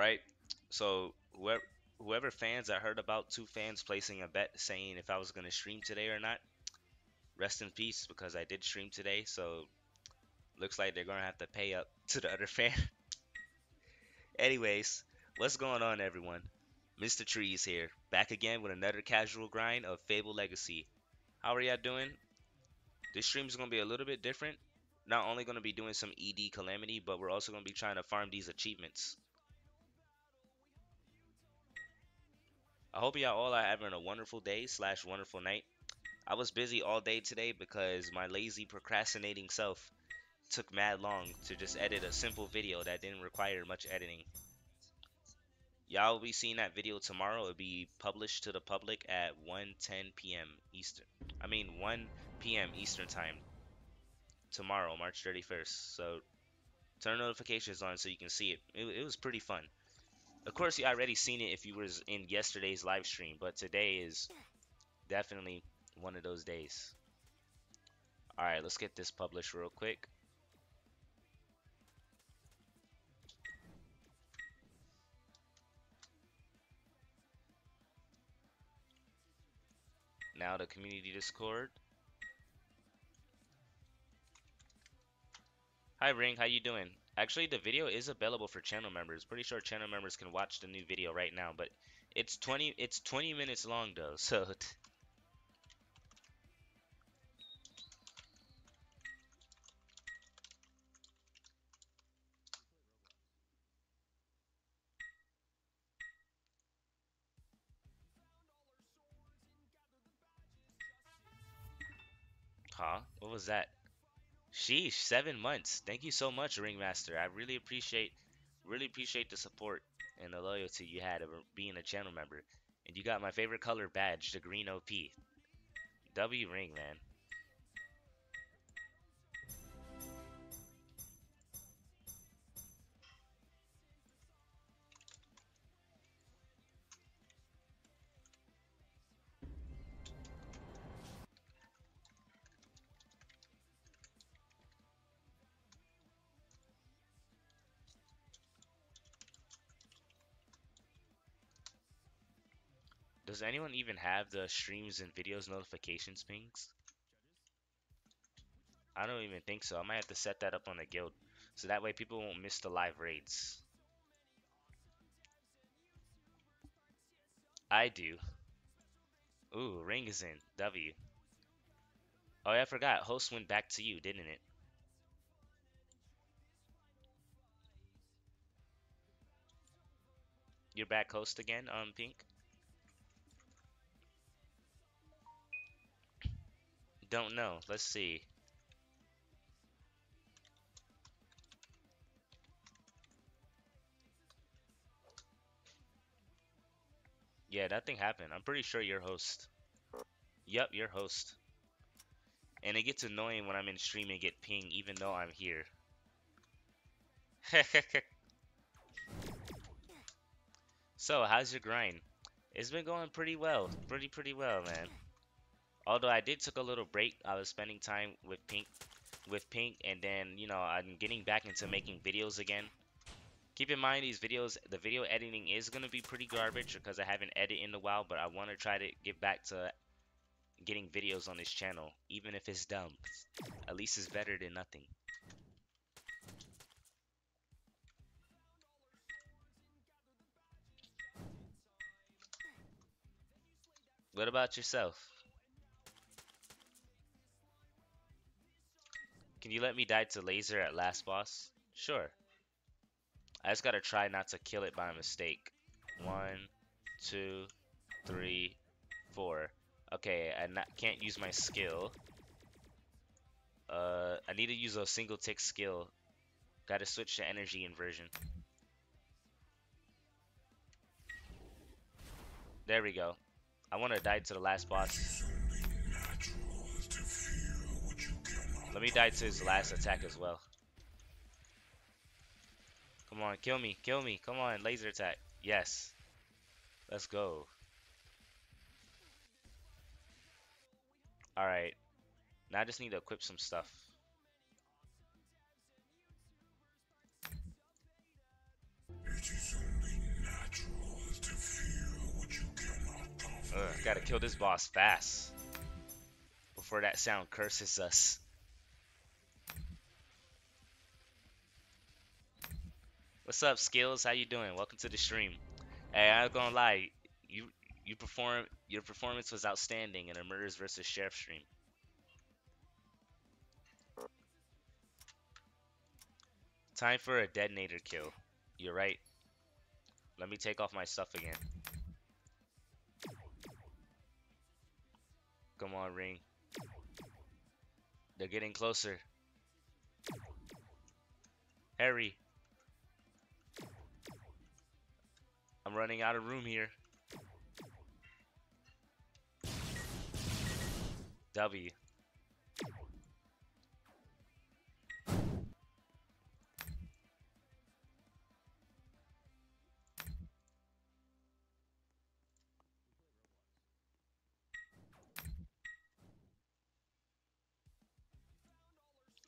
right. So whoever whoever fans I heard about two fans placing a bet saying if I was gonna stream today or not. Rest in peace because I did stream today. So looks like they're gonna have to pay up to the other fan. Anyways, what's going on, everyone? Mr. Trees here, back again with another casual grind of Fabled Legacy. How are y'all doing? This stream is gonna be a little bit different. Not only gonna be doing some ED Calamity, but we're also gonna be trying to farm these achievements. I hope y'all all are having a wonderful day slash wonderful night. I was busy all day today because my lazy procrastinating self took mad long to just edit a simple video that didn't require much editing. Y'all will be seeing that video tomorrow. It'll be published to the public at 1:10 p.m. Eastern. I mean 1 p.m. Eastern time. Tomorrow, March 31st. So turn notifications on so you can see it. It, it was pretty fun. Of course, you already seen it if you was in yesterday's live stream, but today is definitely one of those days. All right, let's get this published real quick. Now the community Discord. Hi Ring, how you doing? Actually, the video is available for channel members. Pretty sure channel members can watch the new video right now, but it's 20 it's 20 minutes long though. So Huh? What was that? Sheesh, seven months. Thank you so much, Ringmaster. I really appreciate, really appreciate the support and the loyalty you had of being a channel member. And you got my favorite color badge, the green OP. W Ring, man. Does anyone even have the streams and videos notifications pings? I don't even think so. I might have to set that up on the guild. So that way people won't miss the live raids. I do. Ooh, ring is in. W. Oh, yeah, I forgot. Host went back to you, didn't it? You're back host again, um, Pink? Don't know. Let's see. Yeah, that thing happened. I'm pretty sure you're host. Yep, you're host. And it gets annoying when I'm in stream and get ping even though I'm here. so, how's your grind? It's been going pretty well. Pretty, pretty well, man. Although I did took a little break, I was spending time with Pink, with Pink, and then you know I'm getting back into making videos again. Keep in mind these videos, the video editing is gonna be pretty garbage because I haven't edited in a while, but I want to try to get back to getting videos on this channel, even if it's dumb. At least it's better than nothing. What about yourself? Can you let me die to laser at last boss? Sure. I just gotta try not to kill it by mistake. One, two, three, four. Okay, I not, can't use my skill. Uh, I need to use a single tick skill. Gotta switch to energy inversion. There we go. I want to die to the last boss. Let me die to his last attack as well. Come on, kill me, kill me. Come on, laser attack. Yes. Let's go. Alright. Now I just need to equip some stuff. Ugh, gotta kill this boss fast. Before that sound curses us. What's up, Skills? How you doing? Welcome to the stream. Hey, I'm gonna lie. You you perform your performance was outstanding in a murders versus sheriff stream. Time for a detonator kill. You're right. Let me take off my stuff again. Come on, ring. They're getting closer. Harry. I'm running out of room here. W.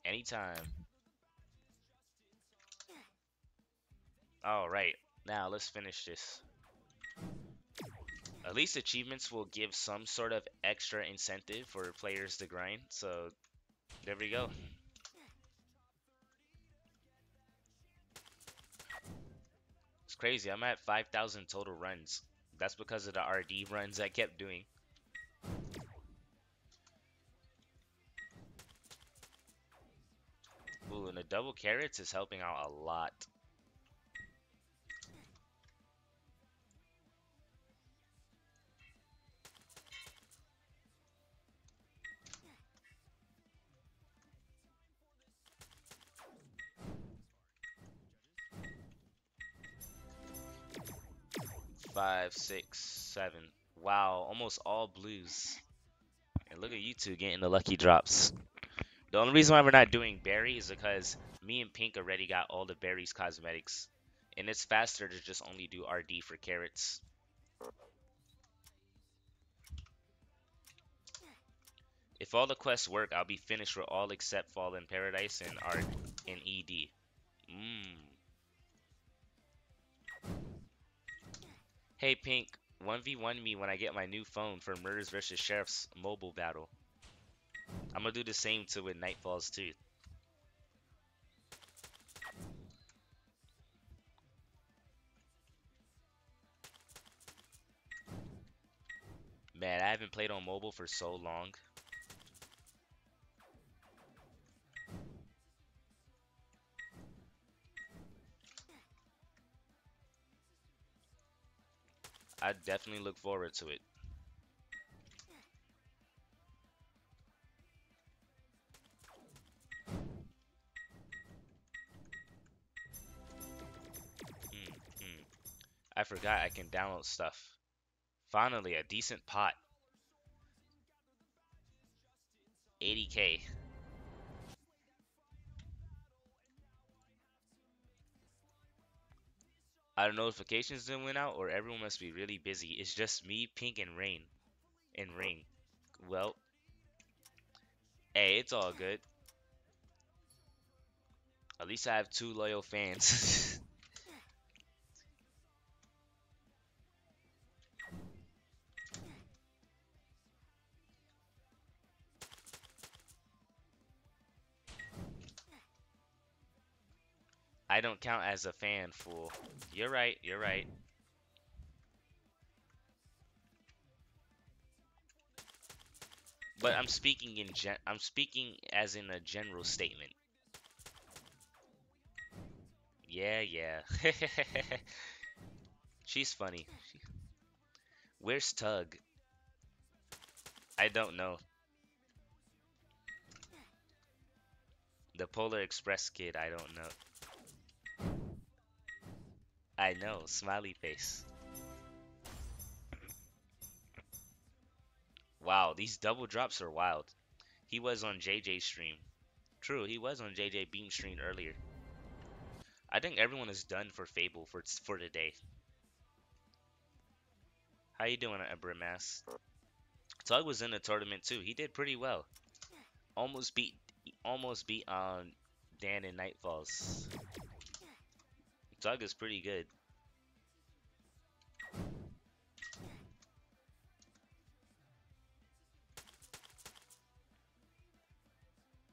Anytime. Alright, now let's finish this. At least achievements will give some sort of extra incentive for players to grind, so there we go. It's crazy, I'm at 5,000 total runs. That's because of the RD runs I kept doing. Ooh, and the double carrots is helping out a lot. Five, six, seven. Wow, almost all blues. And look at you two getting the lucky drops. The only reason why we're not doing Barry is because me and Pink already got all the berries cosmetics. And it's faster to just only do RD for carrots. If all the quests work, I'll be finished with all except Fallen Paradise and Art and ED. Mmm. Hey Pink, 1v1 me when I get my new phone for Murders vs. Sheriff's mobile battle. I'm gonna do the same to with Nightfalls too. Man, I haven't played on mobile for so long. I definitely look forward to it. Hmm, hmm. I forgot I can download stuff. Finally, a decent pot. 80k. Our notifications didn't went out, or everyone must be really busy. It's just me, Pink, and Rain. And Ring. Well. Hey, it's all good. At least I have two loyal fans. I don't count as a fan, fool. You're right, you're right. But I'm speaking in gen I'm speaking as in a general statement. Yeah, yeah. She's funny. Where's Tug? I don't know. The Polar Express kid, I don't know. I know, smiley face. Wow, these double drops are wild. He was on JJ stream. True, he was on JJ Beam stream earlier. I think everyone is done for Fable for for today. How you doing, Abrimas? Tug was in the tournament too. He did pretty well. Almost beat almost beat um Dan in Nightfalls. Saga's pretty good.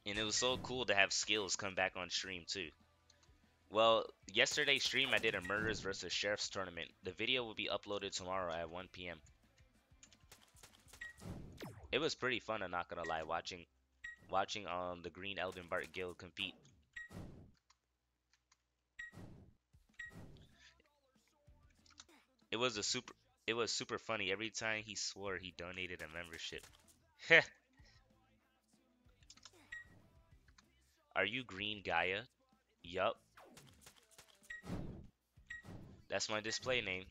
And it was so cool to have skills come back on stream too. Well, yesterday's stream I did a murders versus Sheriff's tournament. The video will be uploaded tomorrow at 1 p.m. It was pretty fun, I'm not gonna lie, watching watching um the Green Elden Bart Guild compete. It was a super it was super funny. Every time he swore he donated a membership. Heh. Are you Green Gaia? Yup. That's my display name.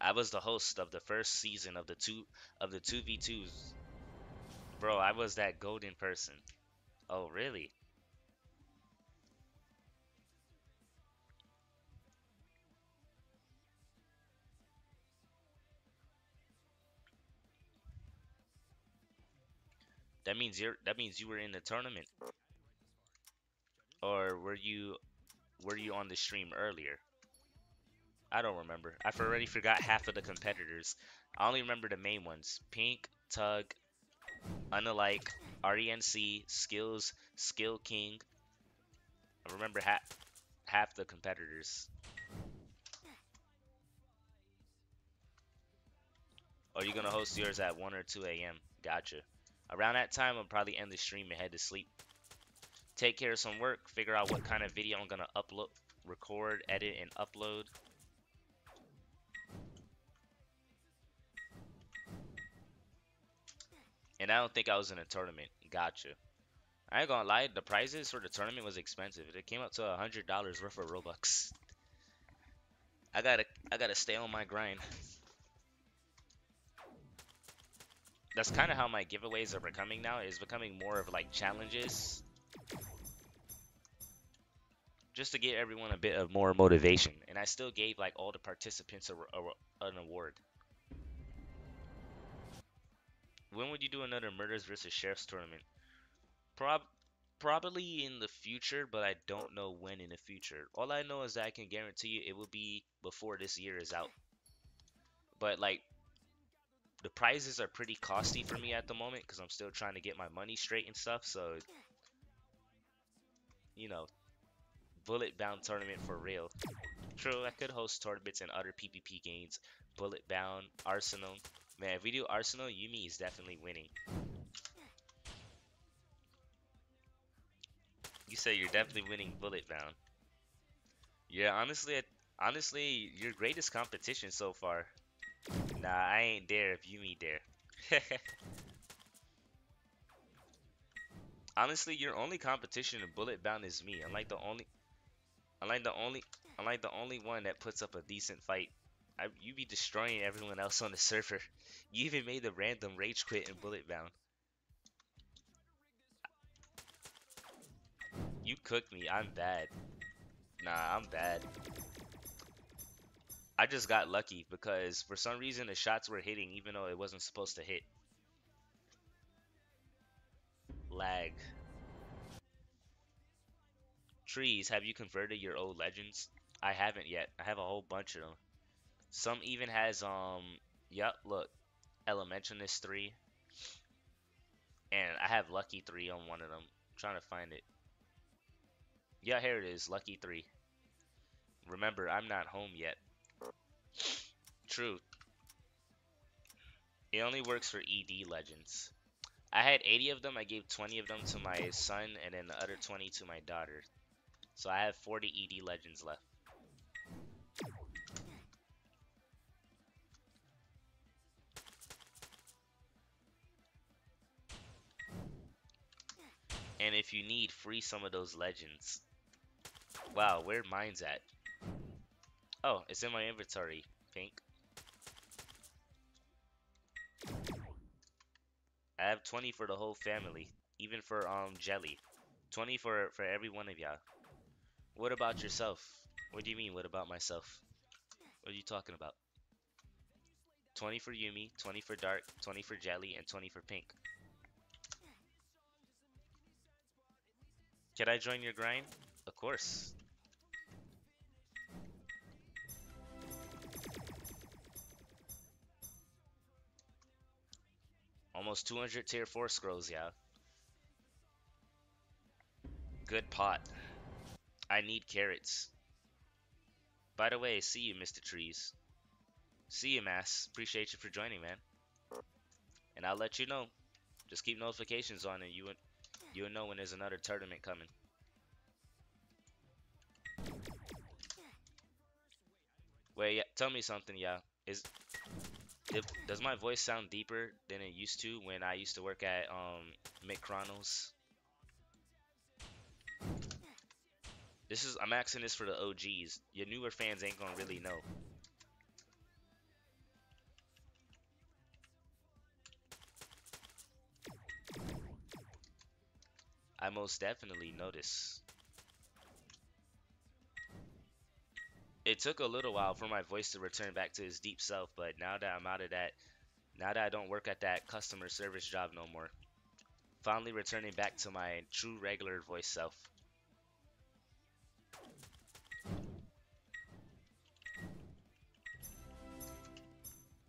I was the host of the first season of the two of the 2v2s. Bro, I was that golden person. Oh, really? That means you're that means you were in the tournament. Or were you were you on the stream earlier? I don't remember. I've already forgot half of the competitors. I only remember the main ones. Pink, Tug, Unalike, RENC, Skills, Skill King. I remember half half the competitors. Oh, Are you gonna host yours at 1 or 2 a.m.? Gotcha. Around that time, I'll probably end the stream and head to sleep. Take care of some work, figure out what kind of video I'm gonna upload, record, edit, and upload. And I don't think I was in a tournament. Gotcha. I ain't gonna lie, the prizes for the tournament was expensive. It came up to a hundred dollars worth of Robux. I gotta I gotta stay on my grind. That's kind of how my giveaways are becoming now. Is becoming more of like challenges, just to get everyone a bit of more motivation. And I still gave like all the participants a, a, an award. When would you do another Murders versus Sheriffs tournament? Prob probably in the future, but I don't know when in the future. All I know is that I can guarantee you it will be before this year is out. But like the prizes are pretty costly for me at the moment because I'm still trying to get my money straight and stuff. So you know, bullet bound tournament for real. True, I could host tournaments and other PvP games. Bullet bound, Arsenal, Man, if we do Arsenal, Yuumi is definitely winning. You say you're definitely winning Bullet Bound. Yeah, honestly, honestly, your greatest competition so far. Nah, I ain't there if Yuumi there. honestly, your only competition in Bullet Bound is me. I'm like the only, I'm like the only, I'm like the only one that puts up a decent fight. I, you be destroying everyone else on the server. You even made the random rage quit in bullet bound. You cooked me. I'm bad. Nah, I'm bad. I just got lucky because for some reason the shots were hitting even though it wasn't supposed to hit. Lag. Trees, have you converted your old legends? I haven't yet. I have a whole bunch of them. Some even has, um, yep, look, Elementalist 3. And I have Lucky 3 on one of them. I'm trying to find it. Yeah, here it is, Lucky 3. Remember, I'm not home yet. True. It only works for ED Legends. I had 80 of them. I gave 20 of them to my son and then the other 20 to my daughter. So I have 40 ED Legends left. And if you need, free some of those legends. Wow, where mine's at? Oh, it's in my inventory, Pink. I have 20 for the whole family, even for um Jelly. 20 for for every one of y'all. What about yourself? What do you mean, what about myself? What are you talking about? 20 for Yumi, 20 for Dark, 20 for Jelly, and 20 for Pink. Can I join your grind? Of course. Almost 200 tier 4 scrolls, yeah. Good pot. I need carrots. By the way, see you, Mr. Trees. See you, Mass. Appreciate you for joining, man. And I'll let you know. Just keep notifications on and you would you will know when there's another tournament coming. Wait, yeah, tell me something, yeah. Is it, does my voice sound deeper than it used to when I used to work at um McCronos? This is I'm asking this for the OGs. Your newer fans ain't gonna really know. I most definitely notice. It took a little while for my voice to return back to its deep self, but now that I'm out of that, now that I don't work at that customer service job no more, finally returning back to my true regular voice self.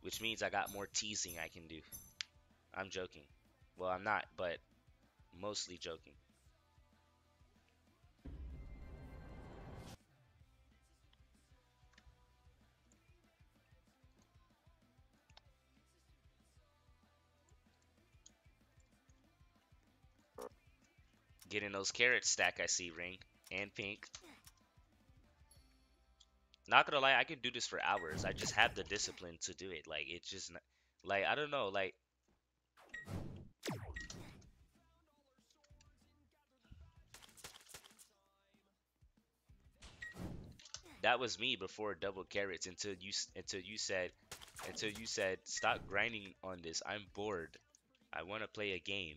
Which means I got more teasing I can do. I'm joking. Well, I'm not, but mostly joking. Getting those carrots stack I see, Ring. And Pink. Not gonna lie, I can do this for hours. I just have the discipline to do it. Like, it's just... Like, I don't know, like... That was me before double carrots until you until you said until you said stop grinding on this. I'm bored. I want to play a game.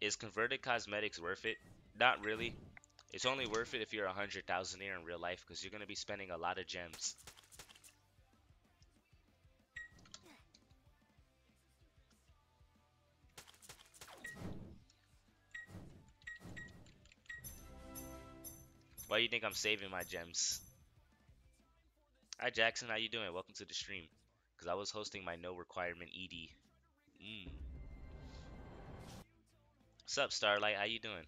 Is converted cosmetics worth it? Not really. It's only worth it if you're a hundred thousand here in real life because you're gonna be spending a lot of gems. Why do you think I'm saving my gems? Hi Jackson, how you doing? Welcome to the stream. Because I was hosting my no requirement ED. Mm. What's up, Starlight? How you doing?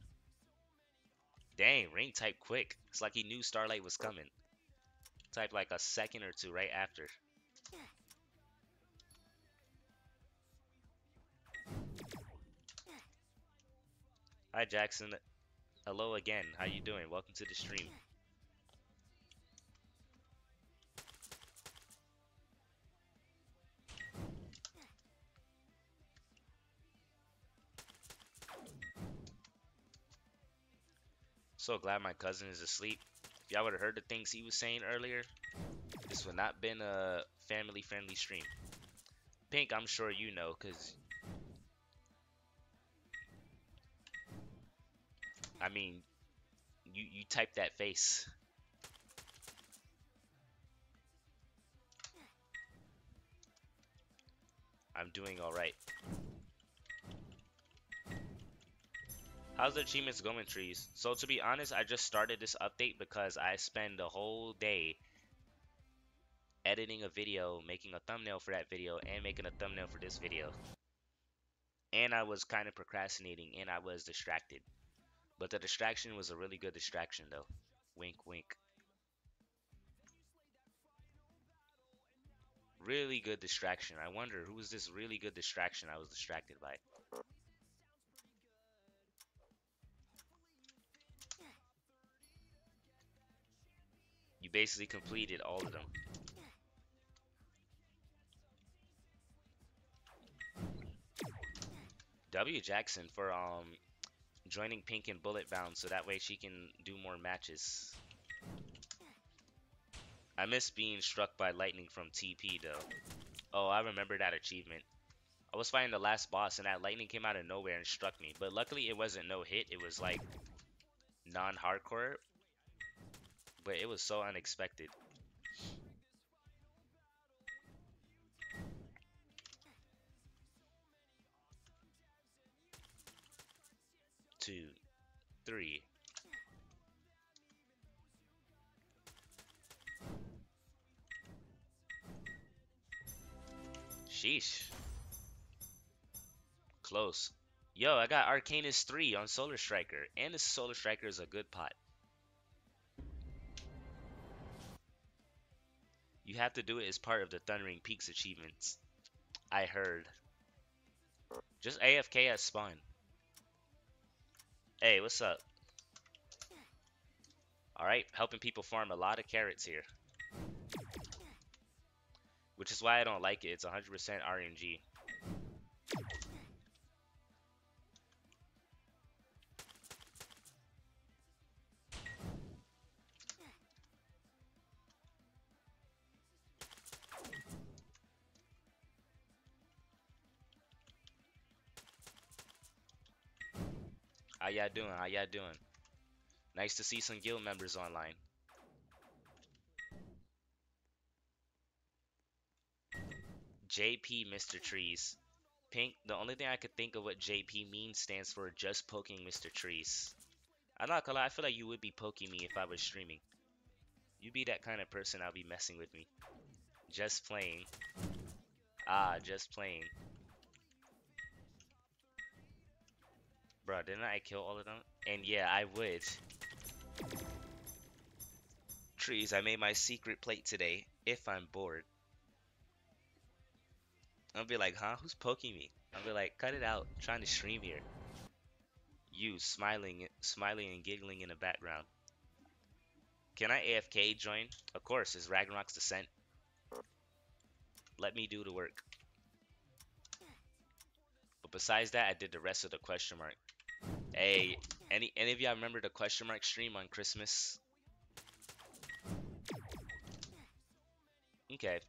Dang, Ring type quick. It's like he knew Starlight was coming. Type like a second or two right after. Hi, Jackson. Hello again. How you doing? Welcome to the stream. So glad my cousin is asleep. If y'all would have heard the things he was saying earlier, this would not been a family friendly stream. Pink, I'm sure you know, because I mean, you you type that face. I'm doing all right. How's the achievements going, trees? So to be honest, I just started this update because I spend the whole day editing a video, making a thumbnail for that video, and making a thumbnail for this video. And I was kind of procrastinating and I was distracted. But the distraction was a really good distraction though. Wink, wink. Really good distraction. I wonder who was this really good distraction I was distracted by. You basically completed all of them. W Jackson for um joining Pink in Bullet Bound so that way she can do more matches. I miss being struck by lightning from TP though. Oh, I remember that achievement. I was fighting the last boss and that lightning came out of nowhere and struck me. But luckily it wasn't no hit. It was like non-hardcore but it was so unexpected. two, three. Sheesh. Close. Yo, I got Arcanus 3 on Solar Striker, and the Solar Striker is a good pot. You have to do it as part of the Thundering Peaks achievements. I heard. Just AFK as spawn. Hey, what's up? Alright, helping people farm a lot of carrots here. Which is why I don't like it. It's 100% RNG. Y'all doing? How y'all doing? Nice to see some guild members online. JP Mr. Trees. Pink, the only thing I could think of what JP means stands for just poking Mr. Trees. I'm not gonna lie, I feel like you would be poking me if I was streaming. You be that kind of person I'll be messing with me. Just playing. Ah, just playing. Bro, didn't I kill all of them? And yeah, I would. Trees, I made my secret plate today, if I'm bored. I'll be like, huh? Who's poking me? I'll be like, cut it out. I'm trying to stream here. You smiling, smiling and giggling in the background. Can I AFK join? Of course, it's Ragnarok's Descent. Let me do the work. But besides that, I did the rest of the question mark. Hey, any any of y'all remember the question mark stream on Christmas? Okay.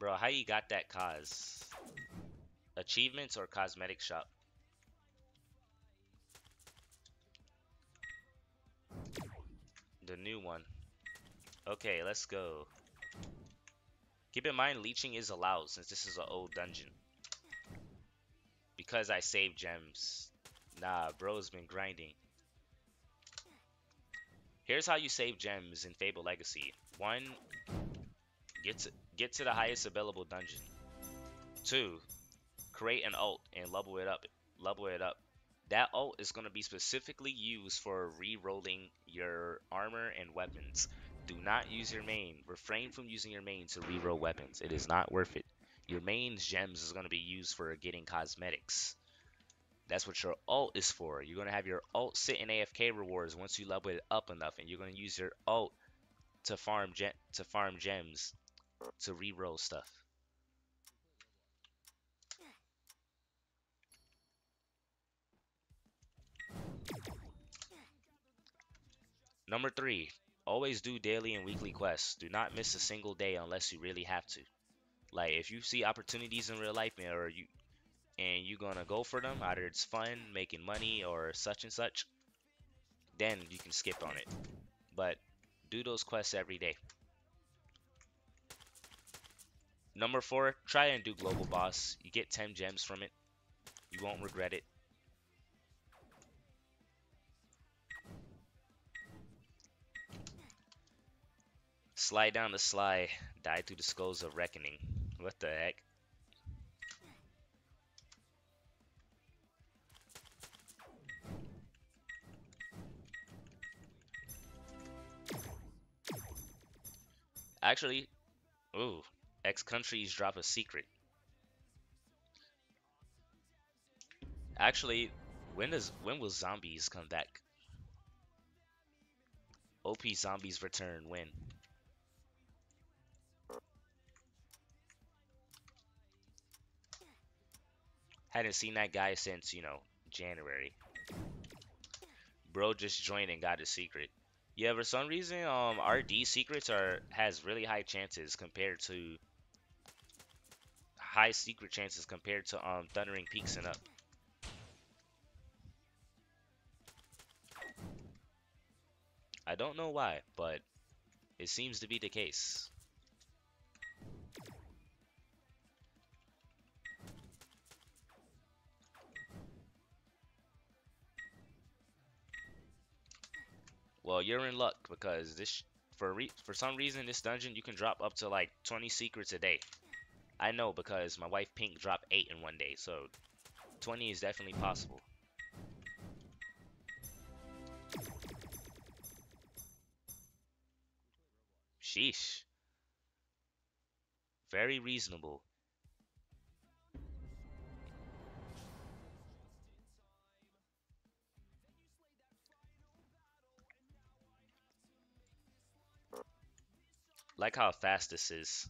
Bro, how you got that cause? Achievements or cosmetic shop? The new one. Okay, let's go. Keep in mind, leeching is allowed since this is an old dungeon. Because I saved gems. Nah, bro's been grinding. Here's how you save gems in Fabled Legacy. One, get to, get to the highest available dungeon. Two, create an ult and level it up. Level it up. That ult is going to be specifically used for re-rolling your armor and weapons. Do not use your main. Refrain from using your main to reroll weapons. It is not worth it. Your main's gems is going to be used for getting cosmetics. That's what your ult is for. You're going to have your ult sit in AFK rewards once you level it up enough, and you're going to use your ult to farm gem to farm gems to reroll stuff. Number three, always do daily and weekly quests. Do not miss a single day unless you really have to. Like if you see opportunities in real life man, or you and you're gonna go for them, either it's fun, making money, or such and such, then you can skip on it. But do those quests every day. Number four, try and do global boss. You get 10 gems from it. You won't regret it. Slide down the sly, die through the skulls of reckoning. What the heck? Actually, ooh, X countries drop a secret. Actually, when does when will zombies come back? OP zombies return when? Hadn't seen that guy since, you know, January. Bro just joined and got a secret. Yeah, for some reason, um, RD secrets are has really high chances compared to high secret chances compared to um Thundering Peaks and up. I don't know why, but it seems to be the case. Well, you're in luck because this for re for some reason this dungeon you can drop up to like 20 secrets a day. I know because my wife Pink dropped 8 in one day, so 20 is definitely possible. Sheesh. Very reasonable. Like how fast this is.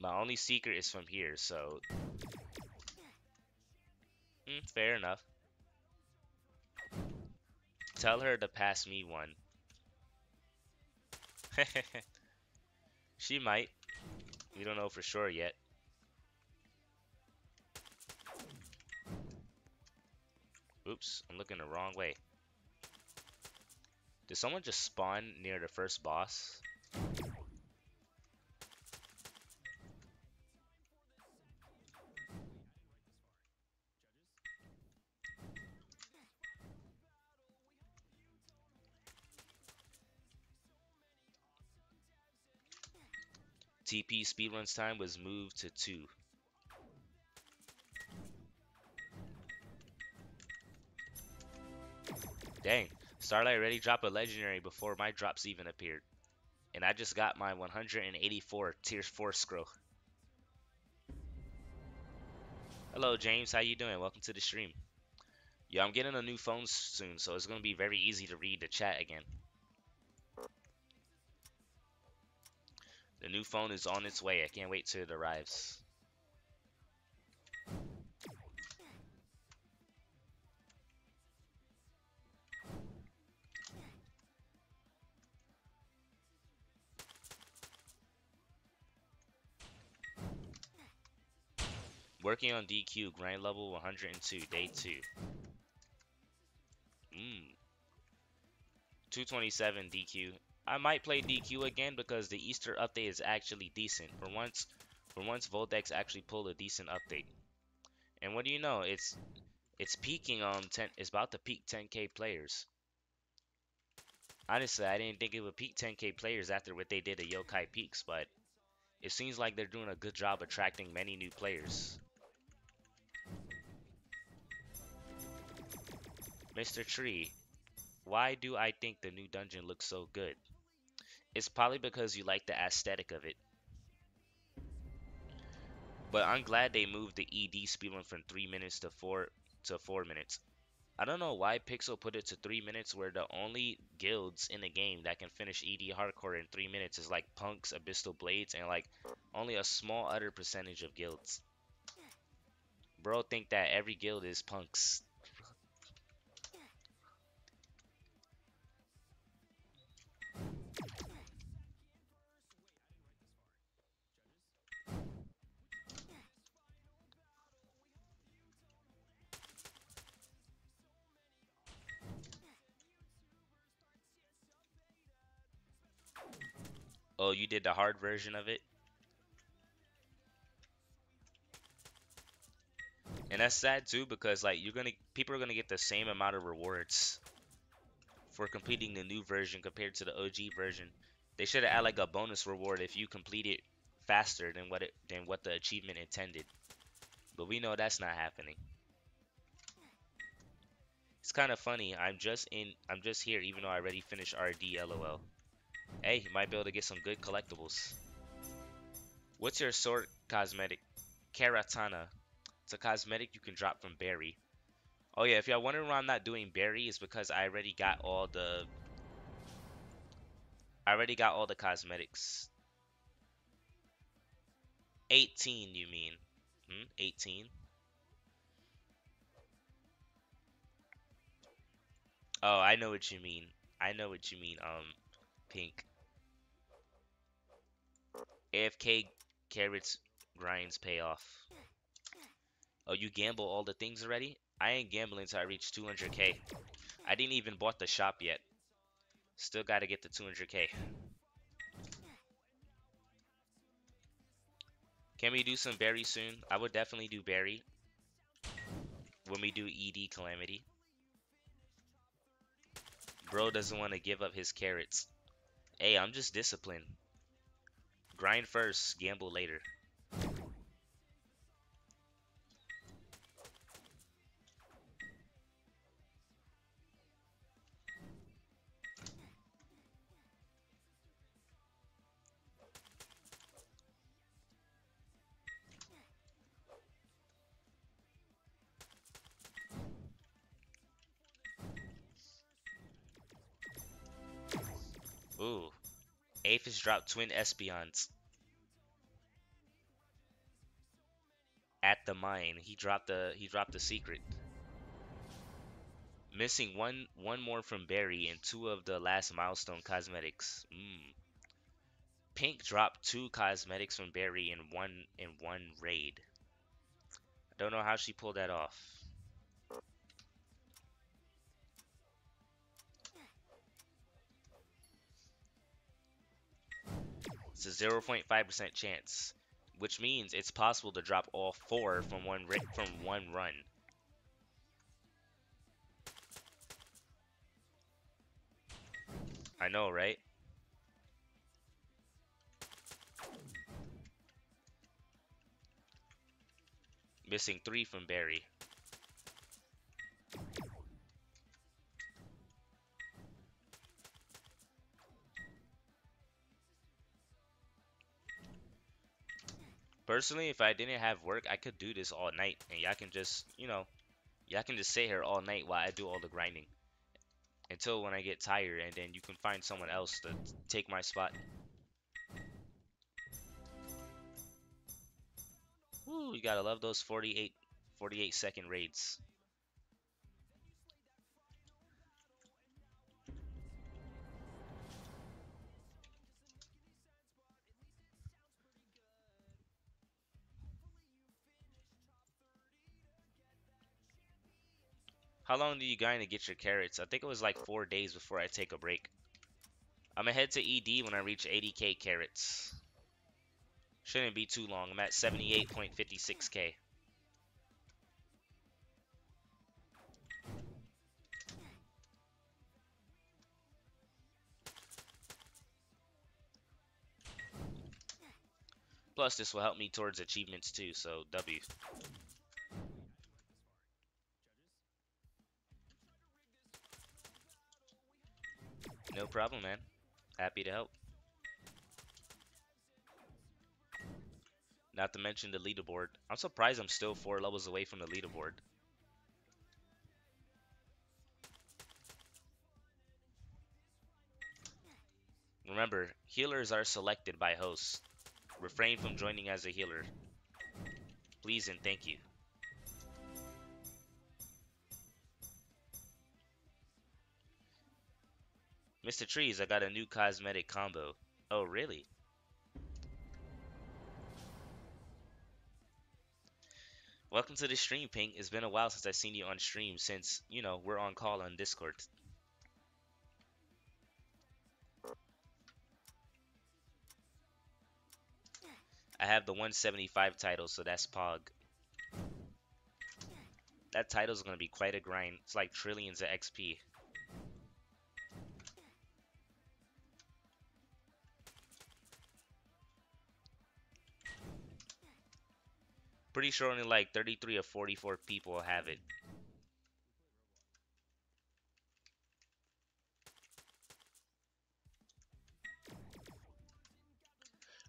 My only secret is from here, so... Mm, fair enough. Tell her to pass me one. she might. We don't know for sure yet. Oops, I'm looking the wrong way. Did someone just spawn near the first boss? TP speedruns time was moved to 2. Dang. Starlight already dropped a legendary before my drops even appeared. And I just got my 184 tier 4 scroll. Hello James, how you doing? Welcome to the stream. Yo, I'm getting a new phone soon, so it's going to be very easy to read the chat again. The new phone is on its way. I can't wait till it arrives. Working on DQ, grind level 102, day 2. Mmm. 227 DQ. I might play DQ again because the Easter update is actually decent. For once, for once Voldex actually pulled a decent update. And what do you know? It's it's peaking on 10 it's about to peak 10k players. Honestly, I didn't think it would peak 10k players after what they did at Yokai Peaks, but it seems like they're doing a good job attracting many new players. Mr. Tree, why do I think the new dungeon looks so good? It's probably because you like the aesthetic of it. But I'm glad they moved the ED speedrun from 3 minutes to 4 to 4 minutes. I don't know why Pixel put it to 3 minutes where the only guilds in the game that can finish ED hardcore in 3 minutes is like Punks, Abyssal Blades, and like only a small other percentage of guilds. Bro think that every guild is Punks. Oh, you did the hard version of it? And that's sad too because like you're gonna people are gonna get the same amount of rewards for completing the new version compared to the OG version. They should have added like a bonus reward if you complete it faster than what it than what the achievement intended. But we know that's not happening. It's kind of funny. I'm just in I'm just here even though I already finished RD LOL. Hey, you might be able to get some good collectibles. What's your sword cosmetic? Karatana. It's a cosmetic you can drop from Barry. Oh yeah, if y'all wondering why I'm not doing Barry, is because I already got all the... I already got all the cosmetics. 18, you mean? Hmm? 18? Oh, I know what you mean. I know what you mean, um, Pink. AFK carrots grinds pay off. Oh, you gamble all the things already? I ain't gambling until I reach 200k. I didn't even bought the shop yet. Still gotta get the 200k. Can we do some berry soon? I would definitely do berry. When we do ED Calamity. Bro doesn't want to give up his carrots. Hey, I'm just disciplined. Grind first, gamble later. Dropped twin Espions. At the mine. He dropped the he dropped the secret. Missing one one more from Barry and two of the last milestone cosmetics. Mm. Pink dropped two cosmetics from Barry in one in one raid. I don't know how she pulled that off. It's a 0.5% chance, which means it's possible to drop all four from one from one run. I know, right? Missing three from Barry. Personally, if I didn't have work, I could do this all night, and y'all can just, you know, y'all can just sit here all night while I do all the grinding. Until when I get tired, and then you can find someone else to take my spot. Ooh, you gotta love those 48, 48 second raids. How long do you grind to get your carrots? I think it was like uh, four days before I take a break. I'm gonna head to ED when I reach 80k carrots. Shouldn't be too long. I'm at 78.56k. Plus, this will help me towards achievements too, so W. No problem, man. Happy to help. Not to mention the leaderboard. I'm surprised I'm still four levels away from the leaderboard. Remember, healers are selected by hosts. Refrain from joining as a healer. Please and thank you. Mr. Trees, I got a new cosmetic combo. Oh, really? Welcome to the stream, Pink. It's been a while since I've seen you on stream since, you know, we're on call on Discord. I have the 175 title, so that's Pog. That title is going to be quite a grind. It's like trillions of XP. Pretty sure only like 33 or 44 people have it.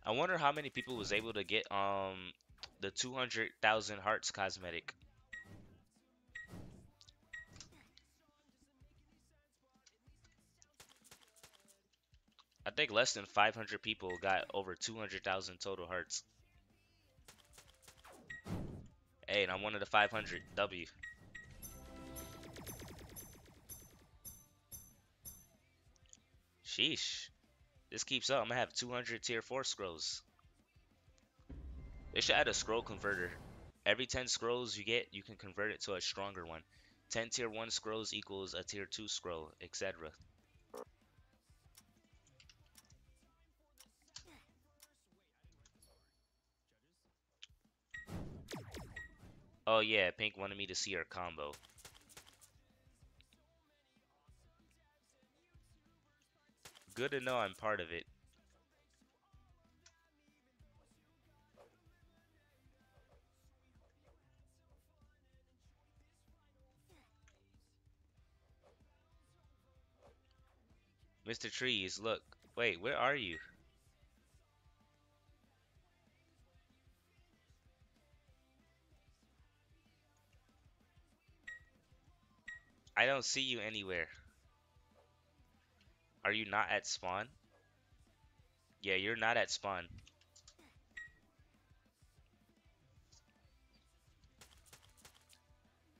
I wonder how many people was able to get um the 200,000 hearts cosmetic. I think less than 500 people got over 200,000 total hearts. Hey, and I'm one of the 500. W. Sheesh. This keeps up. I'm gonna have 200 tier 4 scrolls. They should add a scroll converter. Every 10 scrolls you get, you can convert it to a stronger one. 10 tier 1 scrolls equals a tier 2 scroll, etc. Oh yeah, Pink wanted me to see her combo. good to know I'm part of it. Mr. Trees, look. Wait, where are you? I don't see you anywhere. Are you not at spawn? Yeah, you're not at spawn.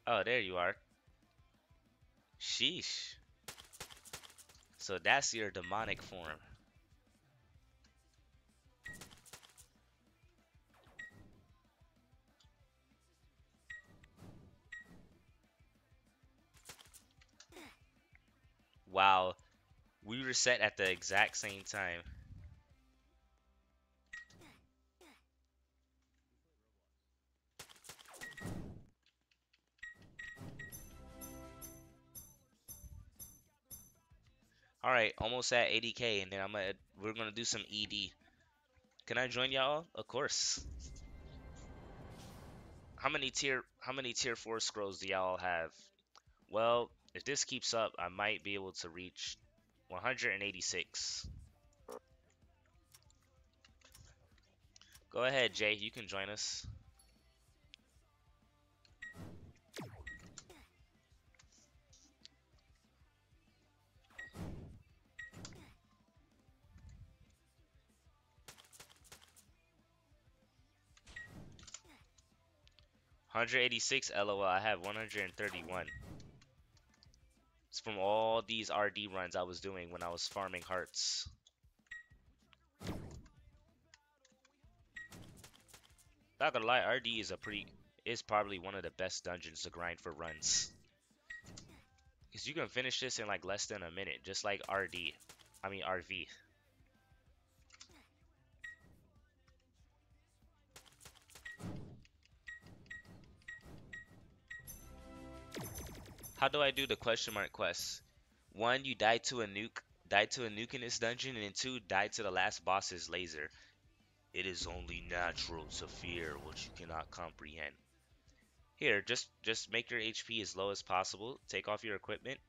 Oh, there you are. Sheesh. So that's your demonic form. Wow, we reset at the exact same time. All right, almost at 80k, and then I'm gonna we're gonna do some ED. Can I join y'all? Of course. How many tier How many tier four scrolls do y'all have? Well, if this keeps up, I might be able to reach 186. Go ahead, Jay. You can join us. Hundred eighty six LOL. I have one hundred and thirty one. It's from all these RD runs I was doing when I was farming hearts. Not gonna lie, RD is a pretty is probably one of the best dungeons to grind for runs. Cause you can finish this in like less than a minute, just like RD. I mean RV. How do I do the question mark quest? One, you die to a nuke, die to a nuke in this dungeon, and two, die to the last boss's laser. It is only natural to fear what you cannot comprehend. Here, just just make your HP as low as possible. Take off your equipment,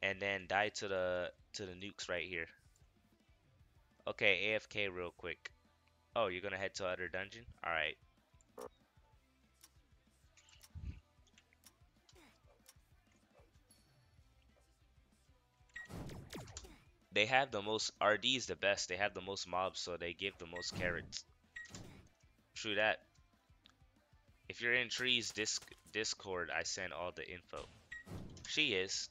and then die to the to the nukes right here. Okay, AFK real quick. Oh, you're gonna head to other dungeon? All They have the most RD is the best. They have the most mobs, so they give the most carrots. True that. If you're in Tree's disc Discord, I send all the info. She is.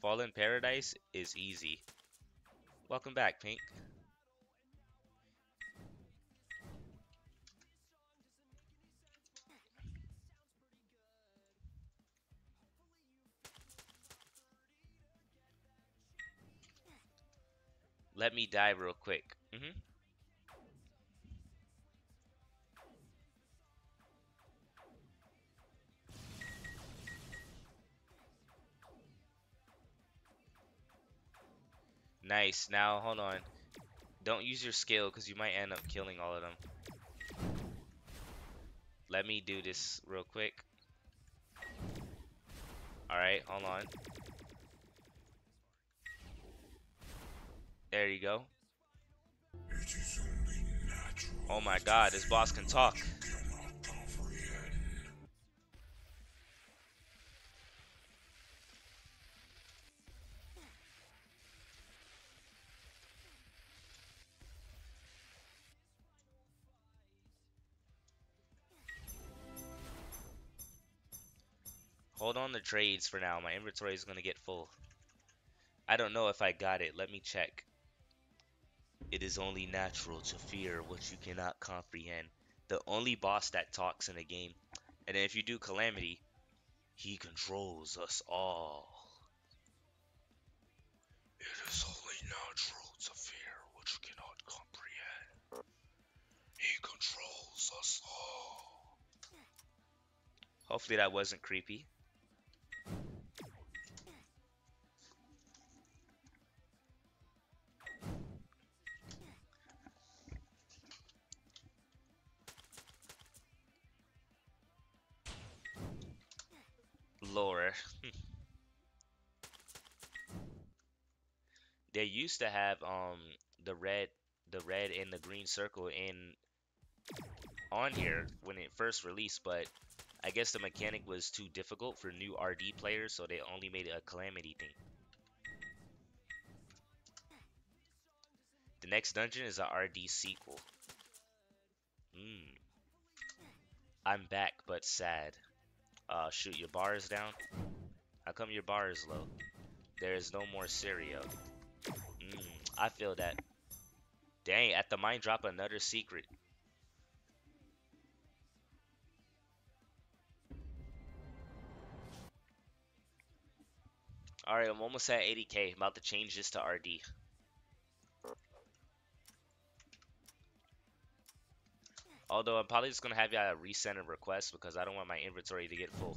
Fallen Paradise is easy. Welcome back, Pink. Let me die real quick. Mm -hmm. Nice. Now, hold on. Don't use your skill because you might end up killing all of them. Let me do this real quick. Alright, hold on. There you go. Oh my god, this boss can talk. Hold on the trades for now. My inventory is going to get full. I don't know if I got it. Let me check. It is only natural to fear what you cannot comprehend. The only boss that talks in the game. And if you do Calamity, he controls us all. It is only natural to fear what you cannot comprehend. He controls us all. Hopefully that wasn't creepy. Used to have um the red the red and the green circle in on here when it first released, but I guess the mechanic was too difficult for new RD players, so they only made it a calamity thing. The next dungeon is a RD sequel. Hmm. I'm back, but sad. Uh, shoot, your bar is down? How come your bar is low? There is no more Sirio. I feel that. Dang, at the mine drop another secret. Alright, I'm almost at 80k. I'm about to change this to RD. Although I'm probably just gonna have y'all resend a request because I don't want my inventory to get full.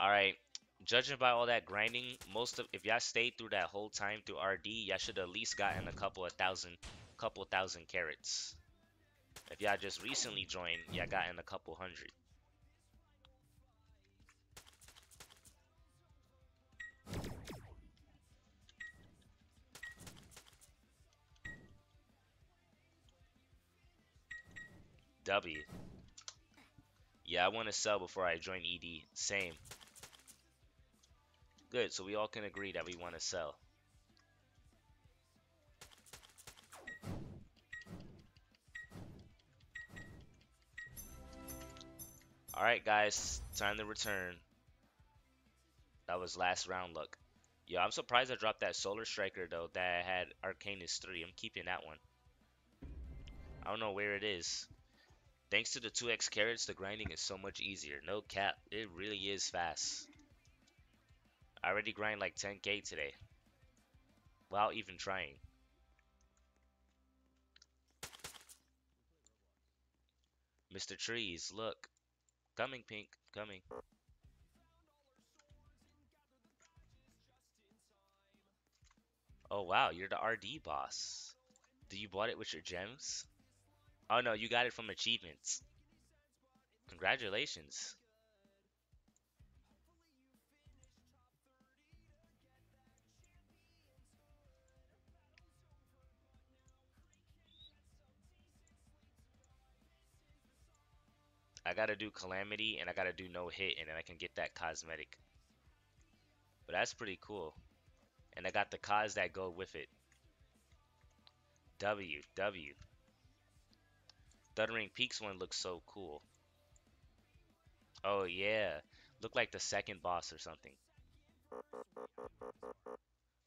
Alright, judging by all that grinding, most of if y'all stayed through that whole time through RD, y'all should at least gotten a couple of thousand couple thousand carrots. If y'all just recently joined, y'all got in a couple hundred. W. Yeah, I want to sell before I join ED. Same. Good, so we all can agree that we want to sell. Alright, guys. Time to return. That was last round luck. Yo, I'm surprised I dropped that Solar Striker, though, that had Arcanus 3. I'm keeping that one. I don't know where it is. Thanks to the 2x carrots, the grinding is so much easier. No cap. It really is fast. I already grind like 10k today. Without even trying. Mr. Trees, look. Coming, Pink. Coming. Oh, wow. You're the RD boss. Do you bought it with your gems? Oh, no. You got it from achievements. Congratulations. I gotta do Calamity and I gotta do no hit and then I can get that cosmetic. But that's pretty cool. And I got the cos that go with it. W, W. Thundering Peaks one looks so cool. Oh yeah. Look like the second boss or something.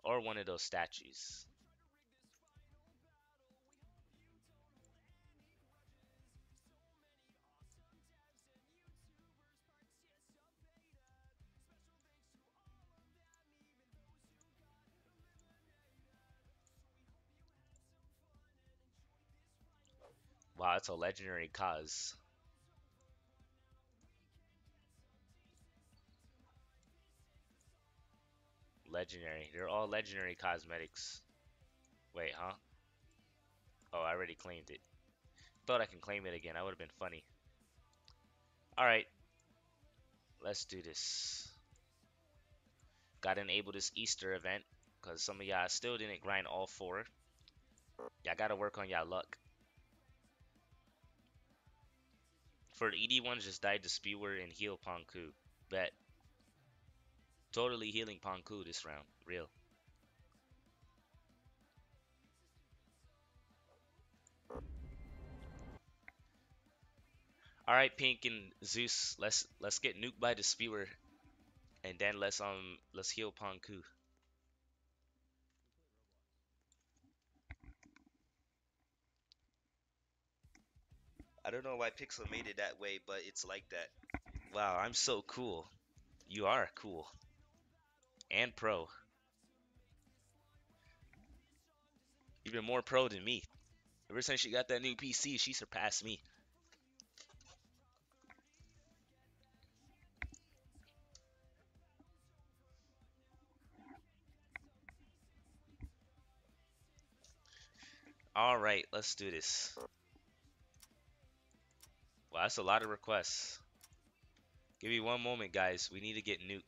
Or one of those statues. Wow, it's a legendary cause. Legendary. They're all legendary cosmetics. Wait, huh? Oh, I already claimed it. Thought I can claim it again. That would have been funny. Alright. Let's do this. Gotta enable this Easter event. Because some of y'all still didn't grind all four. Y'all gotta work on y'all luck. For ED1, just died to Spewer and heal Ponku. Bet. Totally healing Ponku this round. Real. Alright, Pink and Zeus, let's let's get nuked by the Spewer. And then let's um let's heal Ponku. I don't know why Pixel made it that way, but it's like that. Wow, I'm so cool. You are cool. And pro. Even more pro than me. Ever since she got that new PC, she surpassed me. All right, let's do this. Well, that's a lot of requests. Give me one moment, guys. We need to get nuke.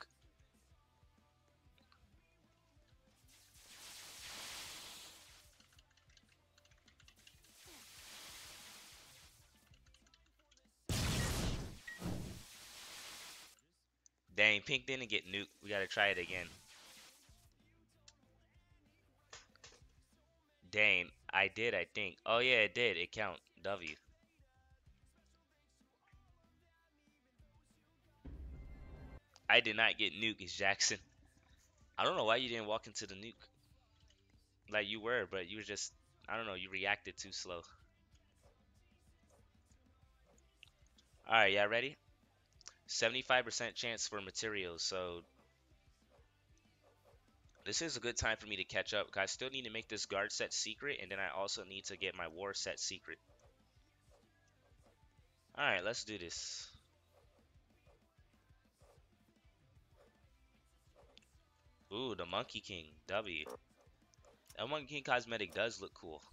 Dang, Pink didn't get nuked. We gotta try it again. Dang, I did, I think. Oh yeah, it did. It count. W. I did not get nuke, Jackson. I don't know why you didn't walk into the nuke. Like you were, but you were just, I don't know, you reacted too slow. Alright, y'all ready? 75% chance for materials, so this is a good time for me to catch up. I still need to make this guard set secret, and then I also need to get my war set secret. Alright, let's do this. Ooh, the Monkey King, W. That Monkey King cosmetic does look cool.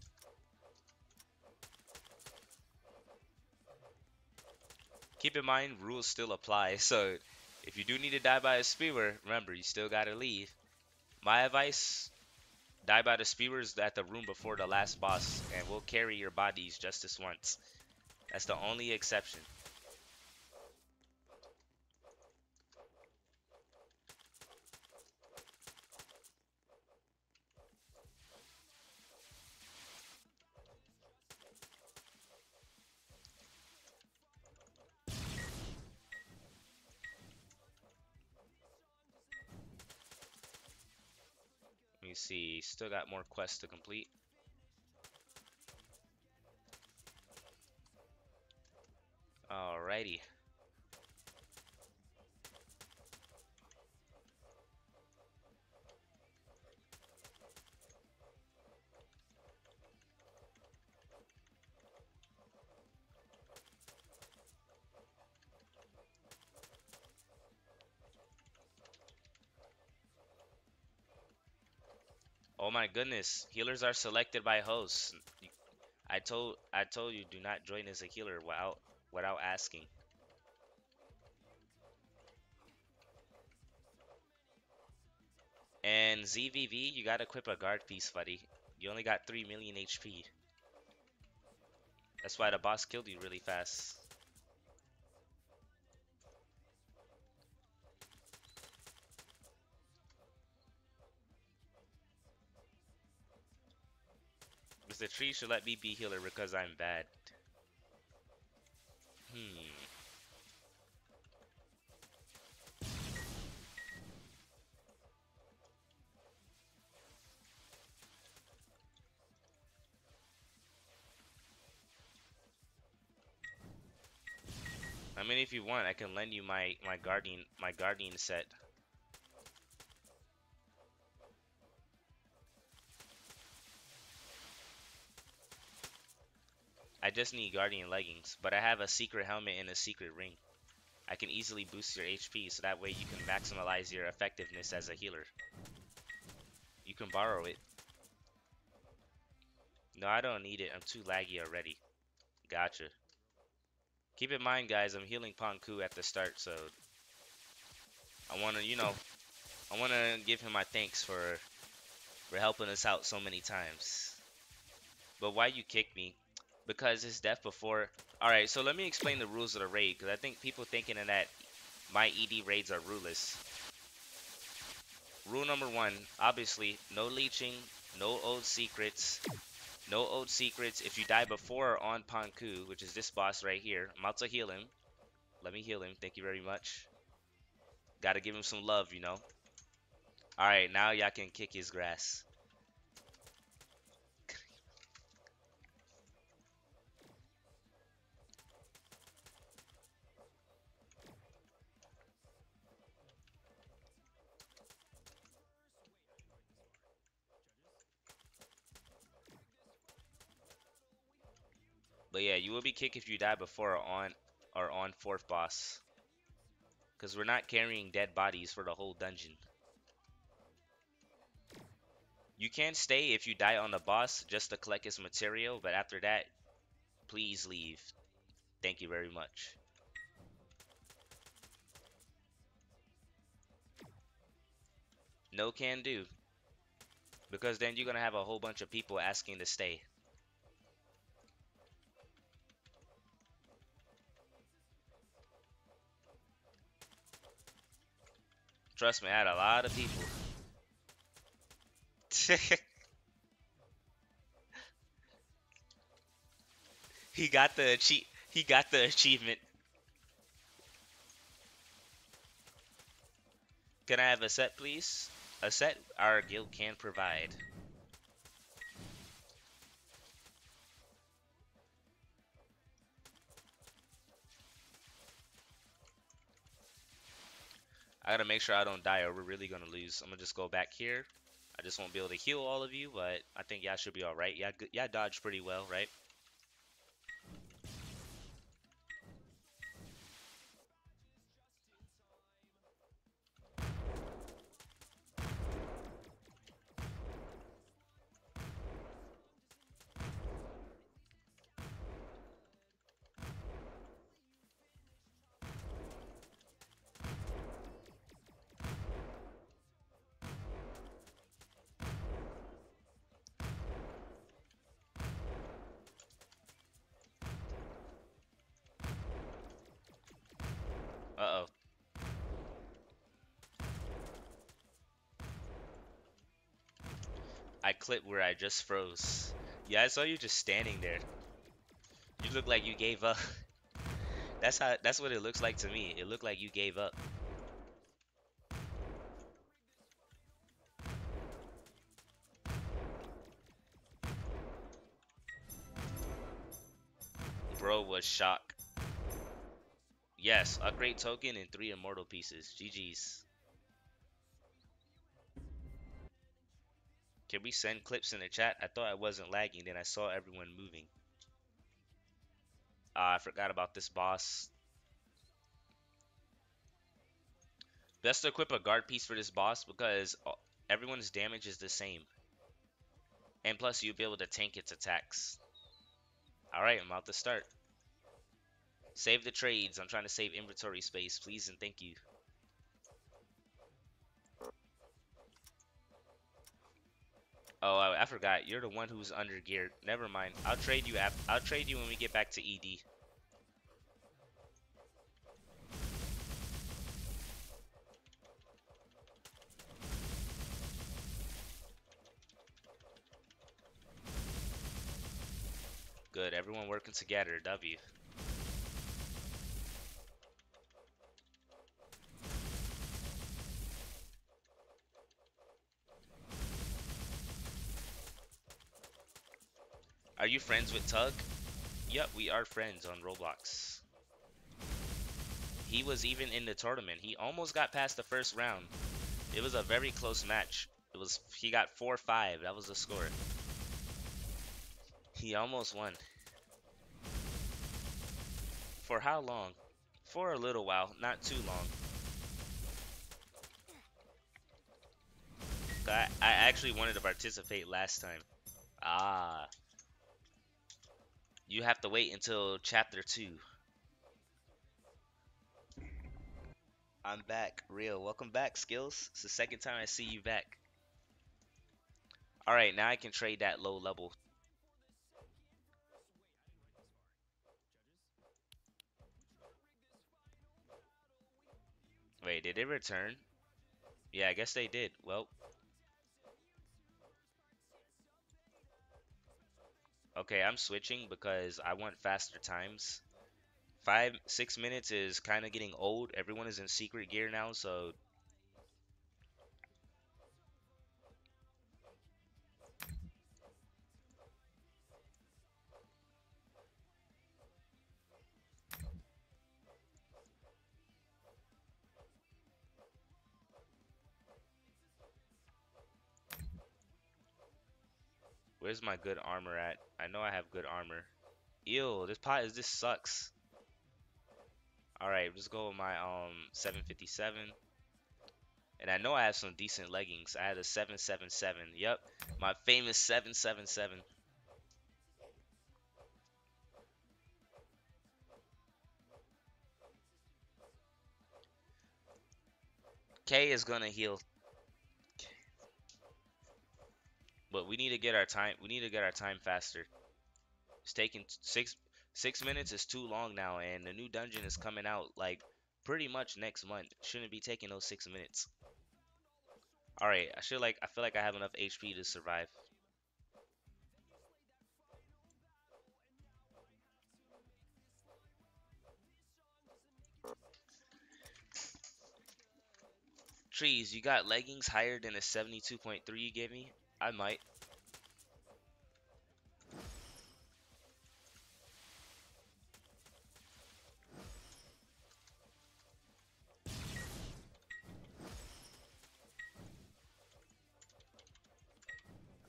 Keep in mind, rules still apply, so if you do need to die by a spewer, remember, you still gotta leave. My advice, die by the spewers at the room before the last boss, and we'll carry your bodies just this once. That's the only exception. See. Still got more quests to complete. Alrighty. Oh my goodness, healers are selected by hosts. I told I told you do not join as a healer without without asking. And ZVV, you gotta equip a guard piece, buddy. You only got 3 million HP. That's why the boss killed you really fast. The tree should let me be healer because I'm bad. Hmm. I mean, if you want, I can lend you my my guardian my guardian set. I just need Guardian leggings, but I have a secret helmet and a secret ring. I can easily boost your HP so that way you can maximize your effectiveness as a healer. You can borrow it. No, I don't need it. I'm too laggy already. Gotcha. Keep in mind, guys, I'm healing Panku at the start, so I want to, you know, I want to give him my thanks for for helping us out so many times. But why you kick me? Because it's death before. Alright, so let me explain the rules of the raid, because I think people thinking that my ED raids are ruleless. Rule number one, obviously, no leeching, no old secrets, no old secrets. If you die before or on Panku, which is this boss right here, I'm about to heal him. Let me heal him. Thank you very much. Gotta give him some love, you know. Alright, now y'all can kick his grass. But yeah, you will be kicked if you die before or on or on fourth boss. Because we're not carrying dead bodies for the whole dungeon. You can stay if you die on the boss just to collect his material, but after that, please leave. Thank you very much. No can do. Because then you're going to have a whole bunch of people asking to stay. Trust me, I had a lot of people. he got the achieve he got the achievement. Can I have a set please? A set our guild can provide. I gotta make sure I don't die or we're really gonna lose. I'm gonna just go back here. I just won't be able to heal all of you, but I think y'all should be alright. Y'all dodged pretty well, right? I clipped where I just froze. Yeah, I saw you just standing there. You look like you gave up. that's how that's what it looks like to me. It looked like you gave up. Bro was shocked. Yes, upgrade token and three immortal pieces. GG's. Can we send clips in the chat? I thought I wasn't lagging, then I saw everyone moving. Uh, I forgot about this boss. Best to equip a guard piece for this boss because everyone's damage is the same. And plus, you'll be able to tank its attacks. Alright, I'm about to start. Save the trades. I'm trying to save inventory space. Please and thank you. Oh, I, I forgot. You're the one who's under geared. Never mind. I'll trade you. I'll trade you when we get back to ED. Good. Everyone working together. W. friends with Tug? Yep, we are friends on Roblox. He was even in the tournament. He almost got past the first round. It was a very close match. It was he got 4-5. That was the score. He almost won. For how long? For a little while, not too long. I, I actually wanted to participate last time. Ah. You have to wait until chapter 2. I'm back. Real. Welcome back, Skills. It's the second time I see you back. Alright, now I can trade that low level. Wait, did it return? Yeah, I guess they did. Well, Okay, I'm switching because I want faster times. Five, six minutes is kind of getting old. Everyone is in secret gear now, so Where's my good armor at? I know I have good armor. Ew, this pot is this sucks. Alright, let's go with my um 757. And I know I have some decent leggings. I had a 777. Yep, my famous 777. K is gonna heal. But we need to get our time. We need to get our time faster. It's taking six six minutes is too long now, and the new dungeon is coming out like pretty much next month. Shouldn't be taking those six minutes. All right, I feel like I feel like I have enough HP to survive. Trees, you got leggings higher than a 72.3 you gave me? I might.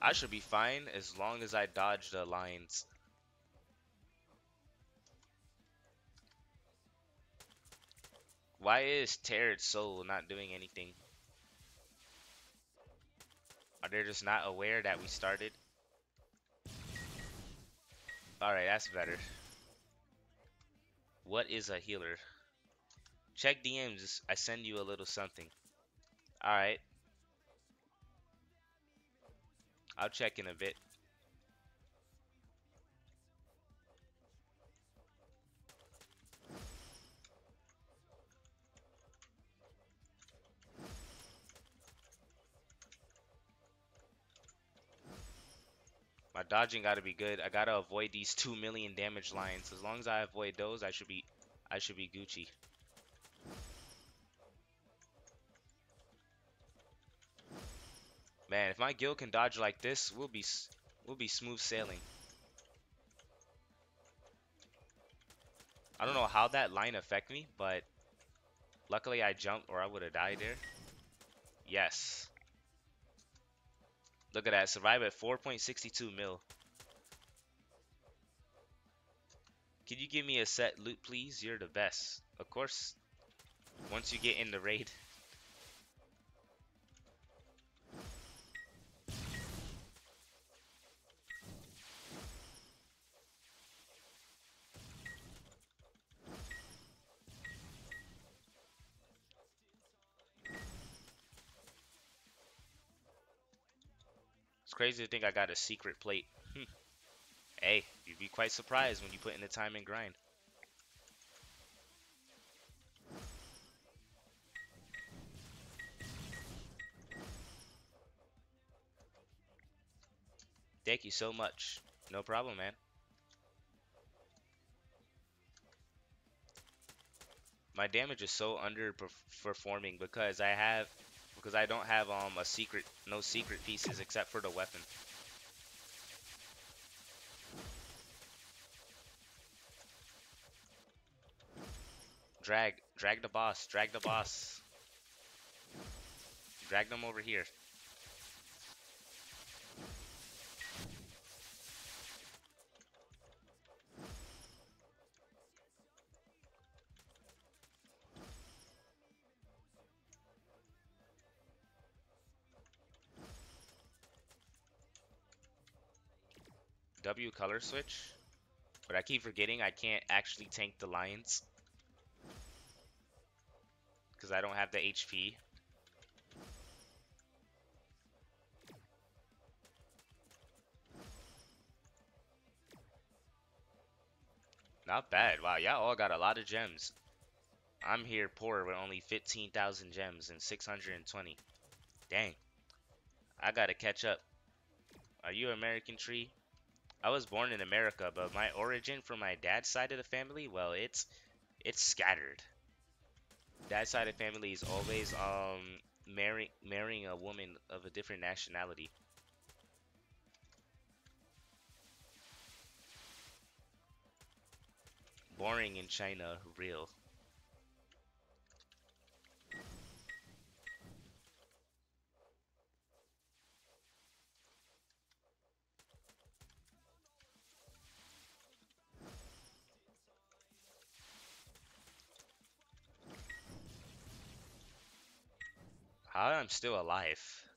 I should be fine as long as I dodge the lines. Why is Teared Soul not doing anything? Are they just not aware that we started? Alright, that's better. What is a healer? Check DMs. I send you a little something. Alright. I'll check in a bit. My dodging gotta be good. I gotta avoid these two million damage lines. As long as I avoid those, I should be I should be Gucci. Man, if my guild can dodge like this, we'll be we'll be smooth sailing. I don't know how that line affect me, but luckily I jumped or I would have died there. Yes. Look at that. Survive at 4.62 mil. Can you give me a set loot, please? You're the best. Of course, once you get in the raid. Crazy to think I got a secret plate. Hmm. hey, you'd be quite surprised when you put in the time and grind. Thank you so much. No problem, man. My damage is so underperforming because I have because I don't have um a secret, no secret pieces except for the weapon. Drag, drag the boss, drag the boss. Drag them over here. W color switch. But I keep forgetting I can't actually tank the lions. Because I don't have the HP. Not bad. Wow, y'all all got a lot of gems. I'm here poor with only 15,000 gems and 620. Dang. I gotta catch up. Are you American tree? I was born in America, but my origin from my dad's side of the family, well, it's it's scattered. Dad's side of family is always um marrying marrying a woman of a different nationality. Boring in China, real. How I'm still alive?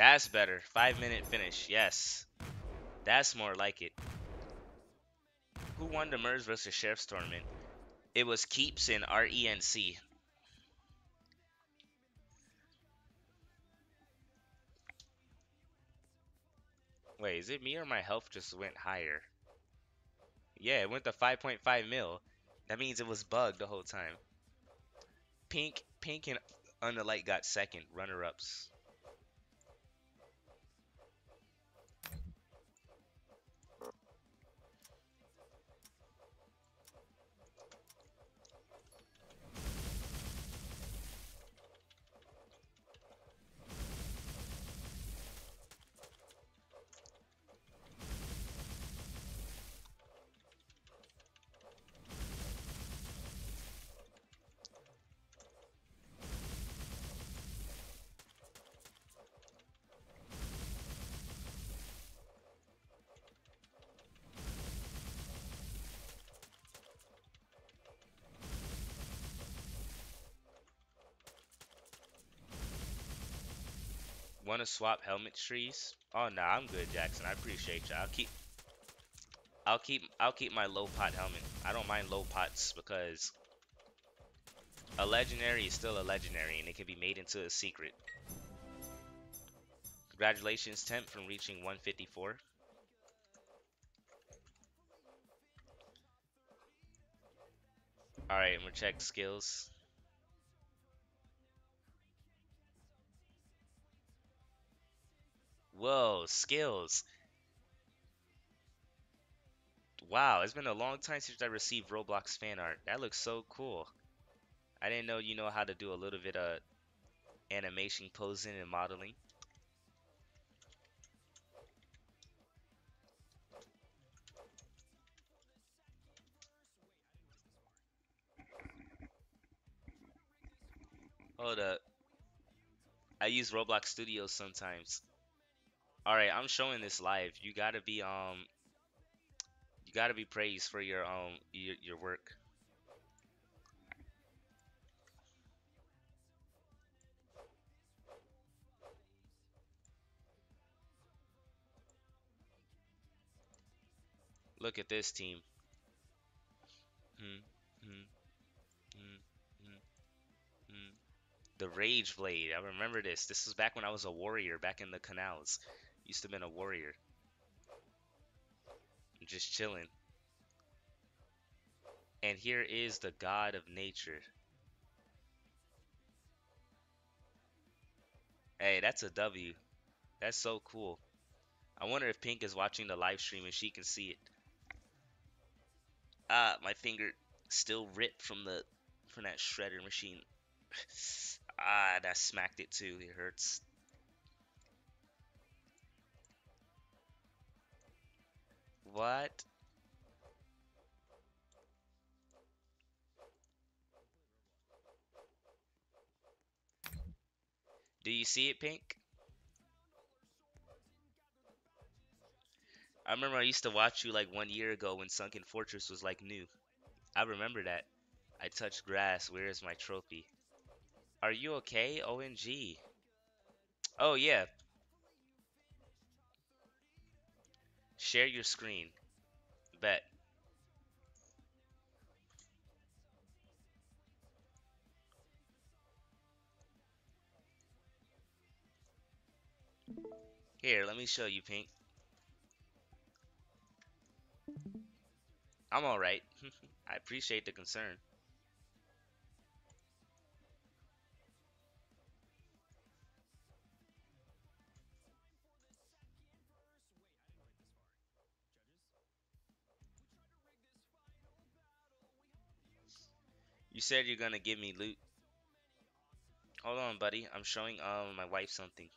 That's better. Five minute finish. Yes. That's more like it. Who won the MERS versus Sheriff's tournament? It was Keeps and RENC. Wait, is it me or my health just went higher? Yeah, it went to 5.5 mil. That means it was bugged the whole time. Pink, Pink and Underlight got second, runner-ups. Want to swap helmet trees? Oh no, nah, I'm good, Jackson. I appreciate you. I'll keep, I'll keep, I'll keep my low pot helmet. I don't mind low pots because a legendary is still a legendary, and it can be made into a secret. Congratulations, Temp, from reaching 154. Alright, I'm gonna check skills. Whoa, skills. Wow, it's been a long time since I received Roblox fan art. That looks so cool. I didn't know you know how to do a little bit of animation posing and modeling. Hold up. I use Roblox Studios sometimes. All right, I'm showing this live. You gotta be um, you gotta be praised for your um your, your work. Look at this team. Hmm, hmm, hmm, hmm, hmm. The Rage Blade. I remember this. This was back when I was a warrior, back in the canals. Used to been a warrior. Just chilling. And here is the god of nature. Hey, that's a W. That's so cool. I wonder if Pink is watching the live stream and she can see it. Ah, my finger still ripped from the from that shredder machine. ah, that smacked it too. It hurts. What? Do you see it, Pink? I remember I used to watch you like one year ago when Sunken Fortress was like new. I remember that. I touched grass. Where is my trophy? Are you okay? OMG. Oh, yeah. Share your screen. Bet. Here, let me show you, Pink. I'm alright. I appreciate the concern. You said you're gonna give me loot. Hold on, buddy. I'm showing um my wife something.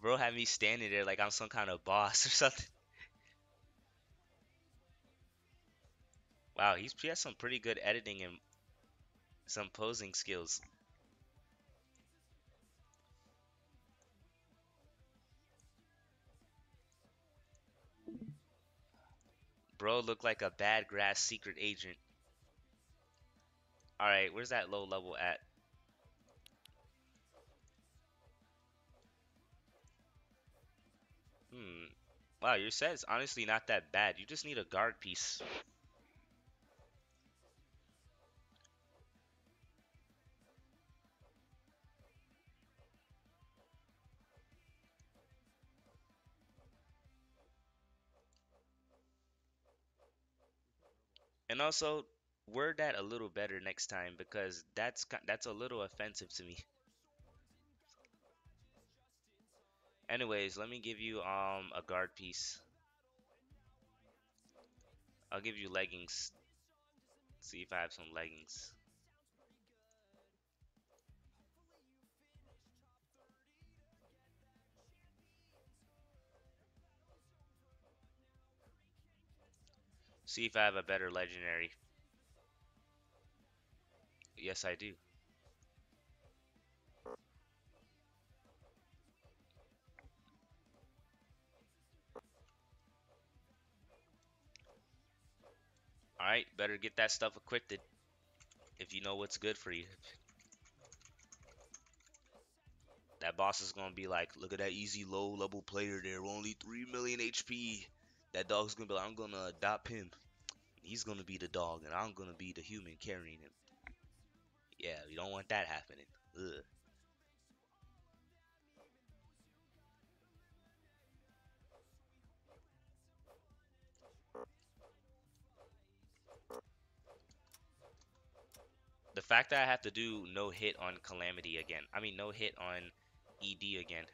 Bro had me standing there like I'm some kind of boss or something. Wow, he's he has some pretty good editing and some posing skills. Bro looked like a bad grass secret agent. Alright, where's that low level at? Hmm. Wow, your set is honestly not that bad. You just need a guard piece. And also, word that a little better next time because that's that's a little offensive to me. Anyways, let me give you um a guard piece. I'll give you leggings. See if I have some leggings. See if I have a better legendary. Yes, I do. Alright, better get that stuff equipped if you know what's good for you. That boss is gonna be like, look at that easy low level player there, only 3 million HP. That dog's gonna be like, I'm gonna adopt him. He's gonna be the dog, and I'm gonna be the human carrying him. Yeah, we don't want that happening. Ugh. The fact that I have to do no hit on Calamity again. I mean, no hit on ED again.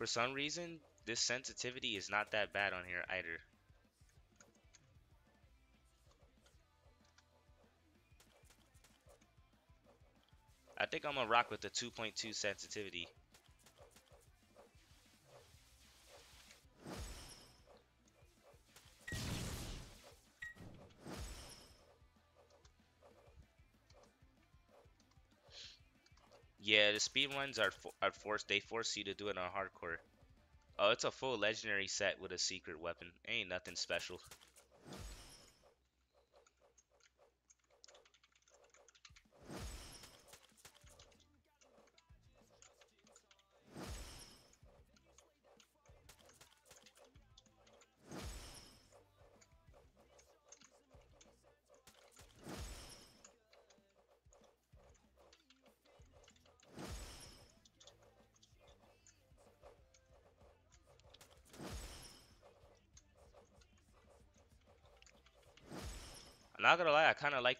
For some reason, this sensitivity is not that bad on here either. I think I'm gonna rock with the 2.2 sensitivity. Yeah, the speed ones are for, are forced. They force you to do it on hardcore. Oh, it's a full legendary set with a secret weapon. Ain't nothing special.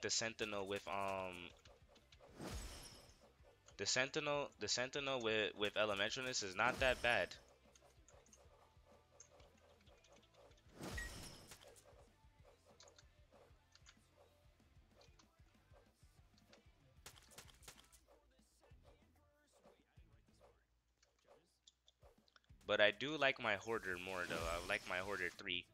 Like the Sentinel with um the Sentinel the Sentinel with with Elementalness is not that bad. But I do like my Hoarder more though. I like my Hoarder 3.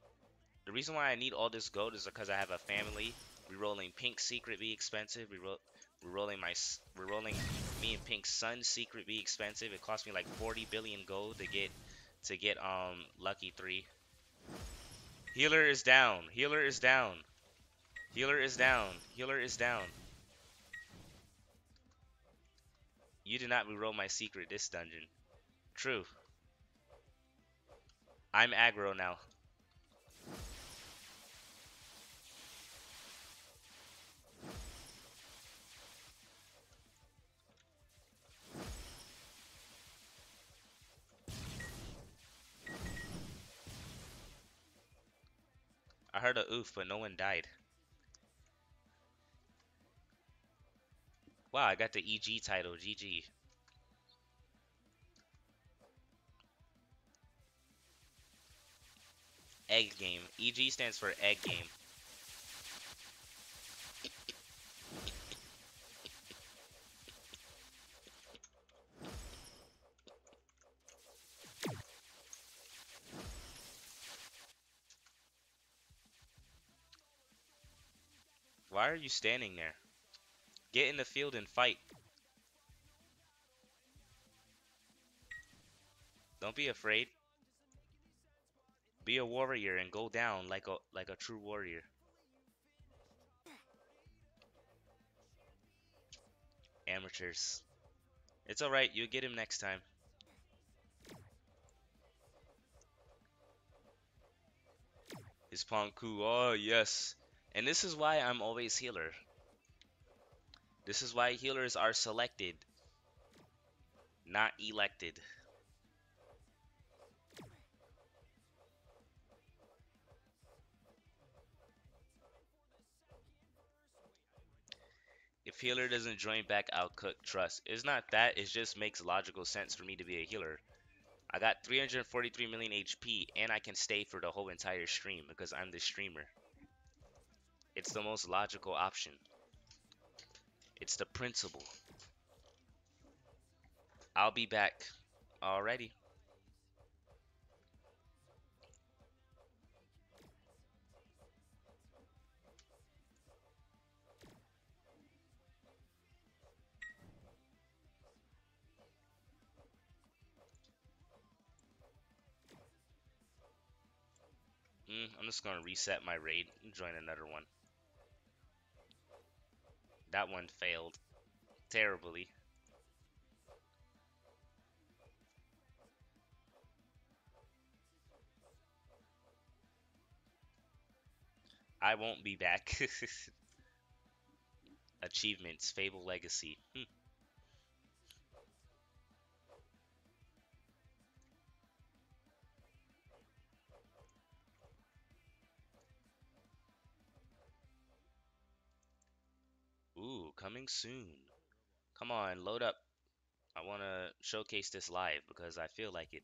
The reason why I need all this gold is because I have a family. Rerolling Pink Secret be expensive. Reroll, rerolling my rerolling me and Pink Sun Secret be expensive. It cost me like 40 billion gold to get to get um Lucky 3. Healer is down. Healer is down. Healer is down. Healer is down. You did not reroll my secret this dungeon. True. I'm aggro now. I heard a oof, but no one died. Wow, I got the EG title. GG. Egg game. EG stands for egg game. Why are you standing there? Get in the field and fight. Don't be afraid. Be a warrior and go down like a like a true warrior. Amateurs. It's alright, you'll get him next time. His Ponku, oh yes. And this is why I'm always healer. This is why healers are selected, not elected. If healer doesn't join back, I'll cook. Trust. It's not that. It just makes logical sense for me to be a healer. I got 343 million HP, and I can stay for the whole entire stream because I'm the streamer. It's the most logical option. It's the principle. I'll be back. Alrighty. Mm, I'm just gonna reset my raid and join another one. That one failed terribly. I won't be back. Achievements, Fabled Legacy. Hmm. Ooh, coming soon. Come on, load up. I want to showcase this live because I feel like it.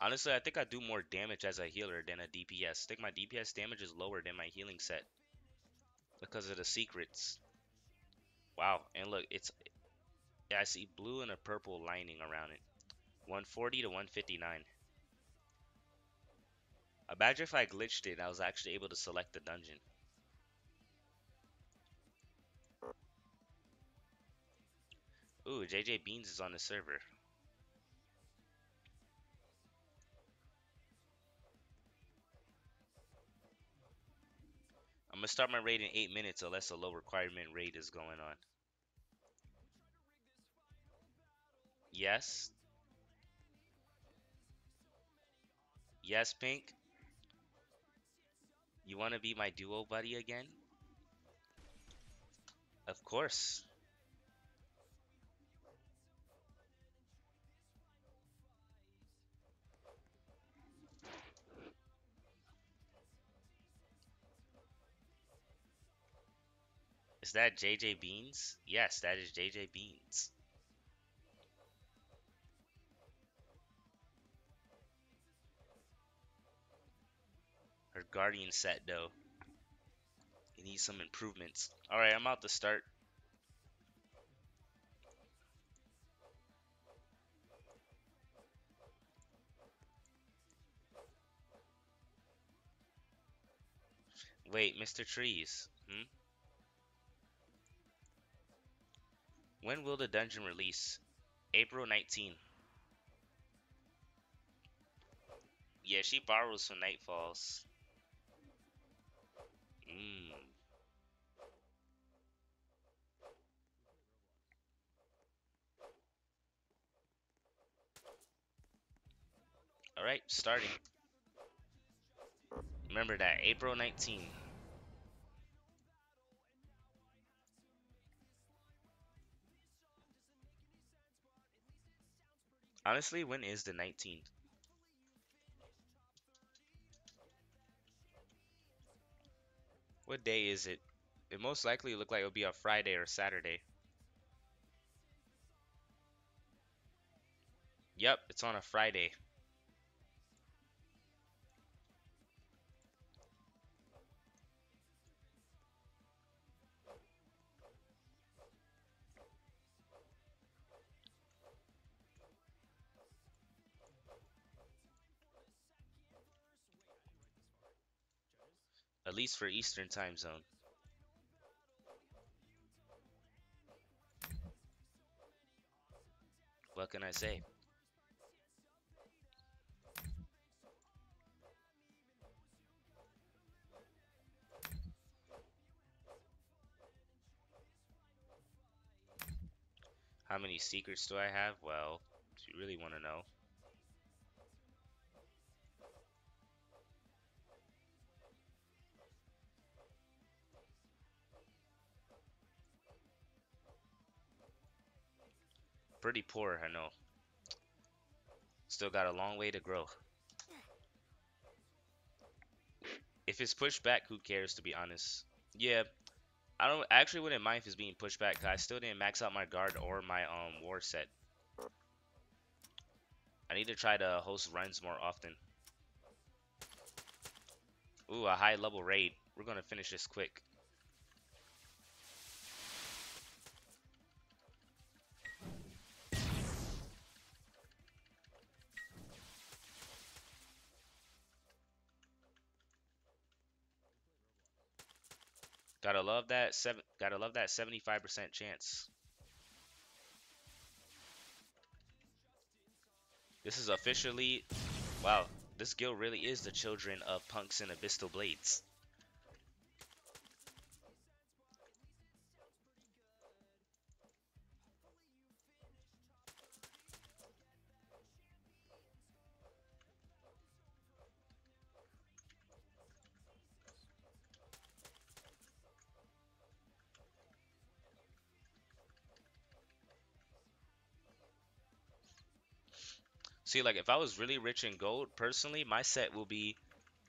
Honestly, I think I do more damage as a healer than a DPS. I think my DPS damage is lower than my healing set because of the secrets. Wow, and look, it's yeah, I see blue and a purple lining around it. 140 to 159. Imagine if I glitched it I was actually able to select the dungeon. Ooh, JJ Beans is on the server. I'm gonna start my raid in 8 minutes unless a low requirement raid is going on. Yes. Yes, Pink. You want to be my duo buddy again? Of course. Is that JJ Beans? Yes, that is JJ Beans. Her Guardian set, though. It needs some improvements. Alright, I'm out to start. Wait, Mr. Trees. Hmm? When will the dungeon release? April 19. Yeah, she borrows from Nightfalls. Alright, starting. Remember that, April 19. Honestly, when is the 19th? What day is it? It most likely look like it'll be a Friday or Saturday. Yep, it's on a Friday. Least for Eastern time zone. What can I say? How many secrets do I have? Well, if you really want to know. Pretty poor, I know. Still got a long way to grow. If it's pushed back, who cares, to be honest. Yeah, I don't I actually wouldn't mind if it's being pushed back, I still didn't max out my guard or my um war set. I need to try to host runs more often. Ooh, a high level raid. We're gonna finish this quick. Gotta love that seven. Gotta love that seventy-five percent chance. This is officially, wow. This guild really is the children of punks and abyssal blades. See, like if I was really rich in gold, personally, my set will be,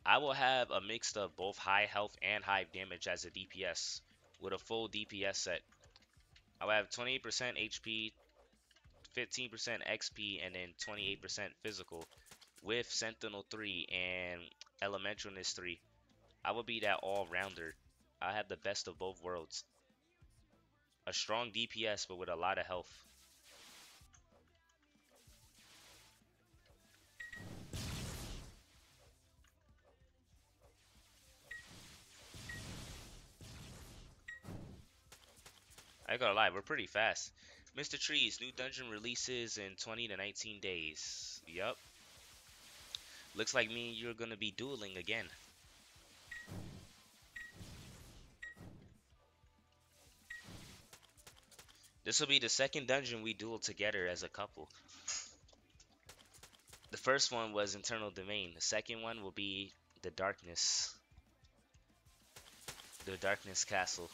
I will have a mix of both high health and high damage as a DPS with a full DPS set. I will have 28% HP, 15% XP, and then 28% physical with Sentinel 3 and Elementalness 3. I will be that all-rounder. I have the best of both worlds. A strong DPS, but with a lot of health. I gotta lie, we're pretty fast. Mr. Trees, new dungeon releases in 20 to 19 days. Yup. Looks like me and you're gonna be dueling again. This will be the second dungeon we duel together as a couple. The first one was Eternal Domain. The second one will be the Darkness. The Darkness Castle.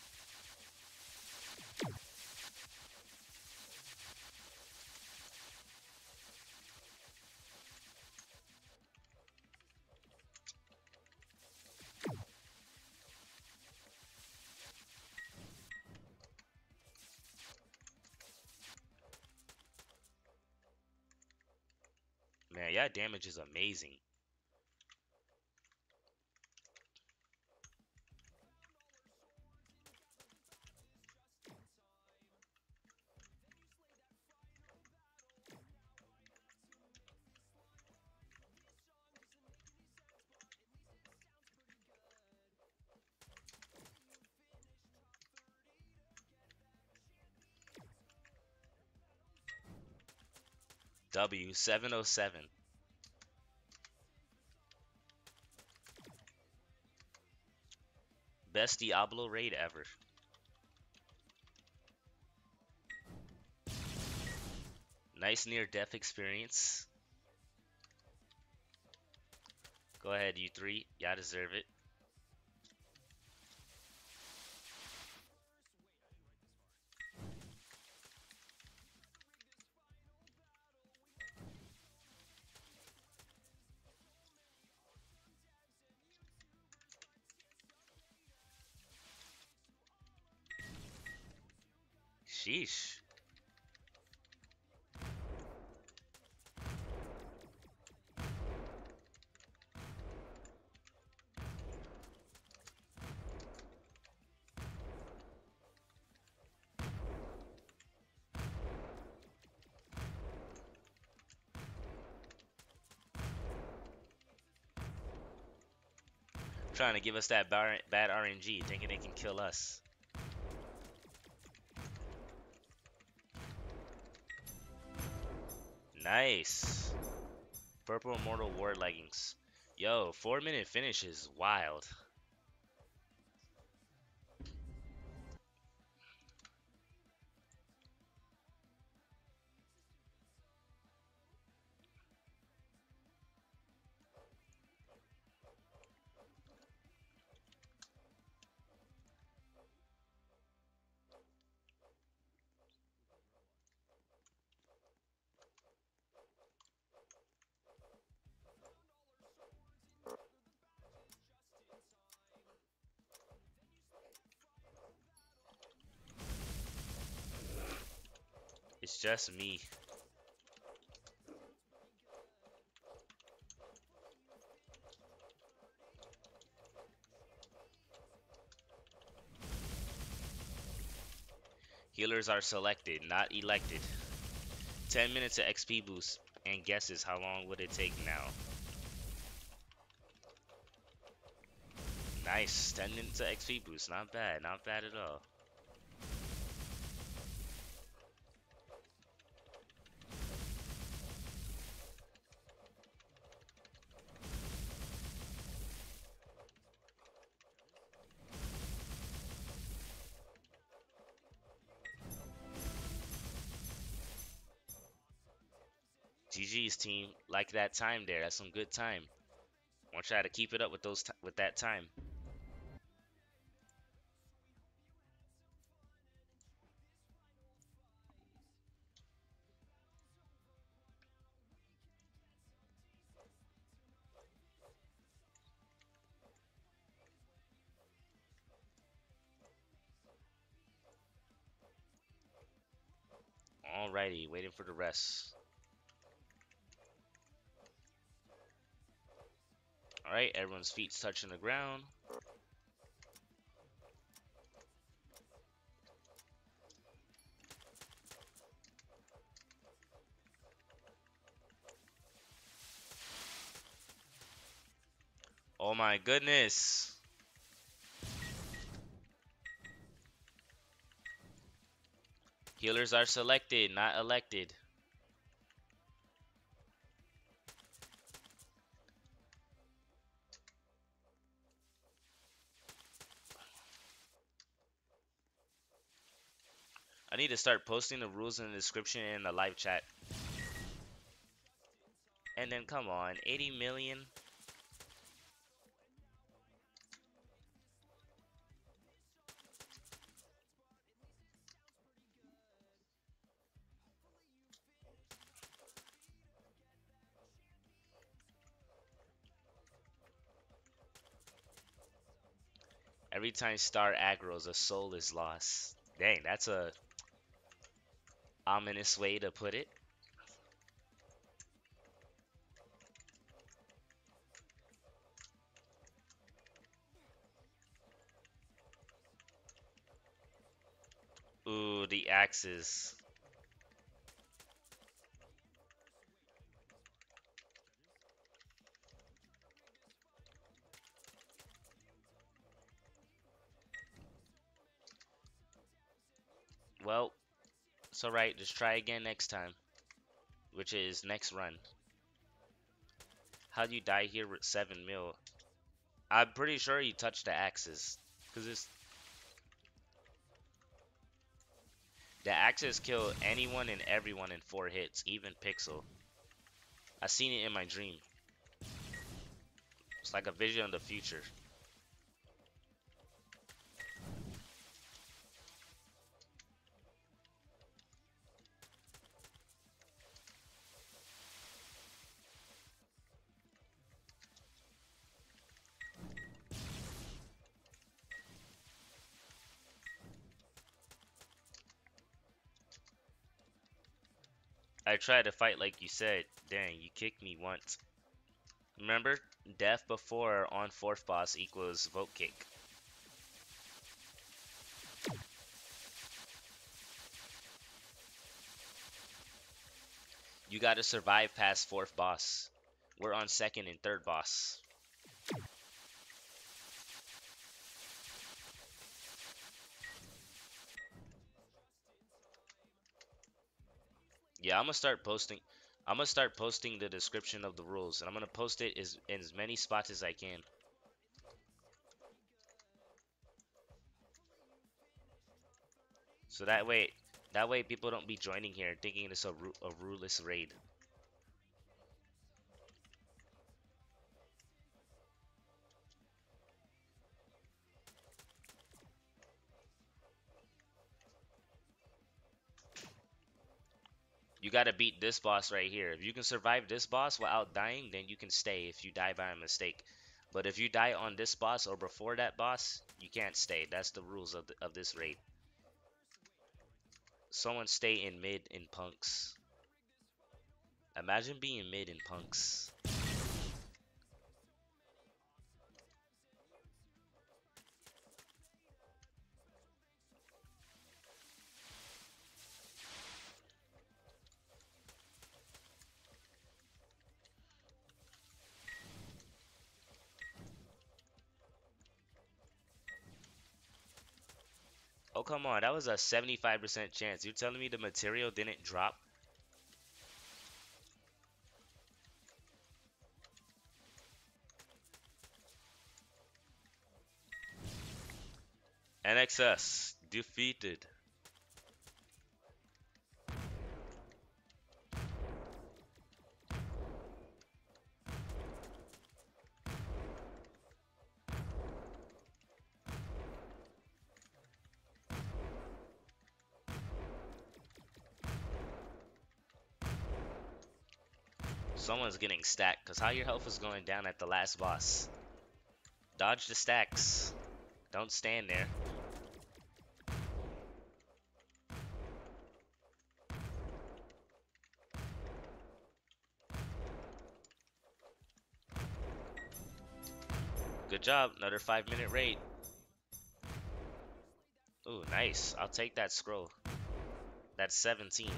Damage is amazing. W707. Best Diablo raid ever. Nice near death experience. Go ahead, you three. Y'all deserve it. Trying to give us that bad RNG, thinking they can kill us. Nice. Purple Immortal War leggings. Yo, four minute finish is wild. Just me. Healers are selected, not elected. 10 minutes of XP boost, and guesses how long would it take now? Nice, 10 minutes of XP boost, not bad, not bad at all. Team, like that time there. That's some good time. Want y'all to keep it up with those with that time. Alrighty, waiting for the rest. Alright, everyone's feet's touching the ground. Oh my goodness. Healers are selected, not elected. I need to start posting the rules in the description in the live chat. And then come on, 80 million. Every time Star aggro's, a soul is lost. Dang, that's a ominous way to put it. Ooh, the axes. Well, it's alright, just try again next time. Which is next run. How do you die here with 7 mil? I'm pretty sure you touched the axes. Because it's... The axes kill anyone and everyone in 4 hits, even Pixel. I seen it in my dream. It's like a vision of the future. I tried to fight like you said. Dang, you kicked me once. Remember, death before on fourth boss equals vote kick. You gotta survive past fourth boss. We're on second and third boss. Yeah, I'm gonna start posting. I'm gonna start posting the description of the rules, and I'm gonna post it as in as many spots as I can. So that way, that way people don't be joining here thinking it's a, ru a ruleless raid. You gotta beat this boss right here. If you can survive this boss without dying, then you can stay if you die by a mistake. But if you die on this boss or before that boss, you can't stay. That's the rules of, the, of this raid. Someone stay in mid in punks. Imagine being mid in punks. Come on. That was a 75% chance. You're telling me the material didn't drop? NXS defeated. Someone's getting stacked, because how your health was going down at the last boss? Dodge the stacks. Don't stand there. Good job, another five minute raid. Ooh, nice. I'll take that scroll. That's 17.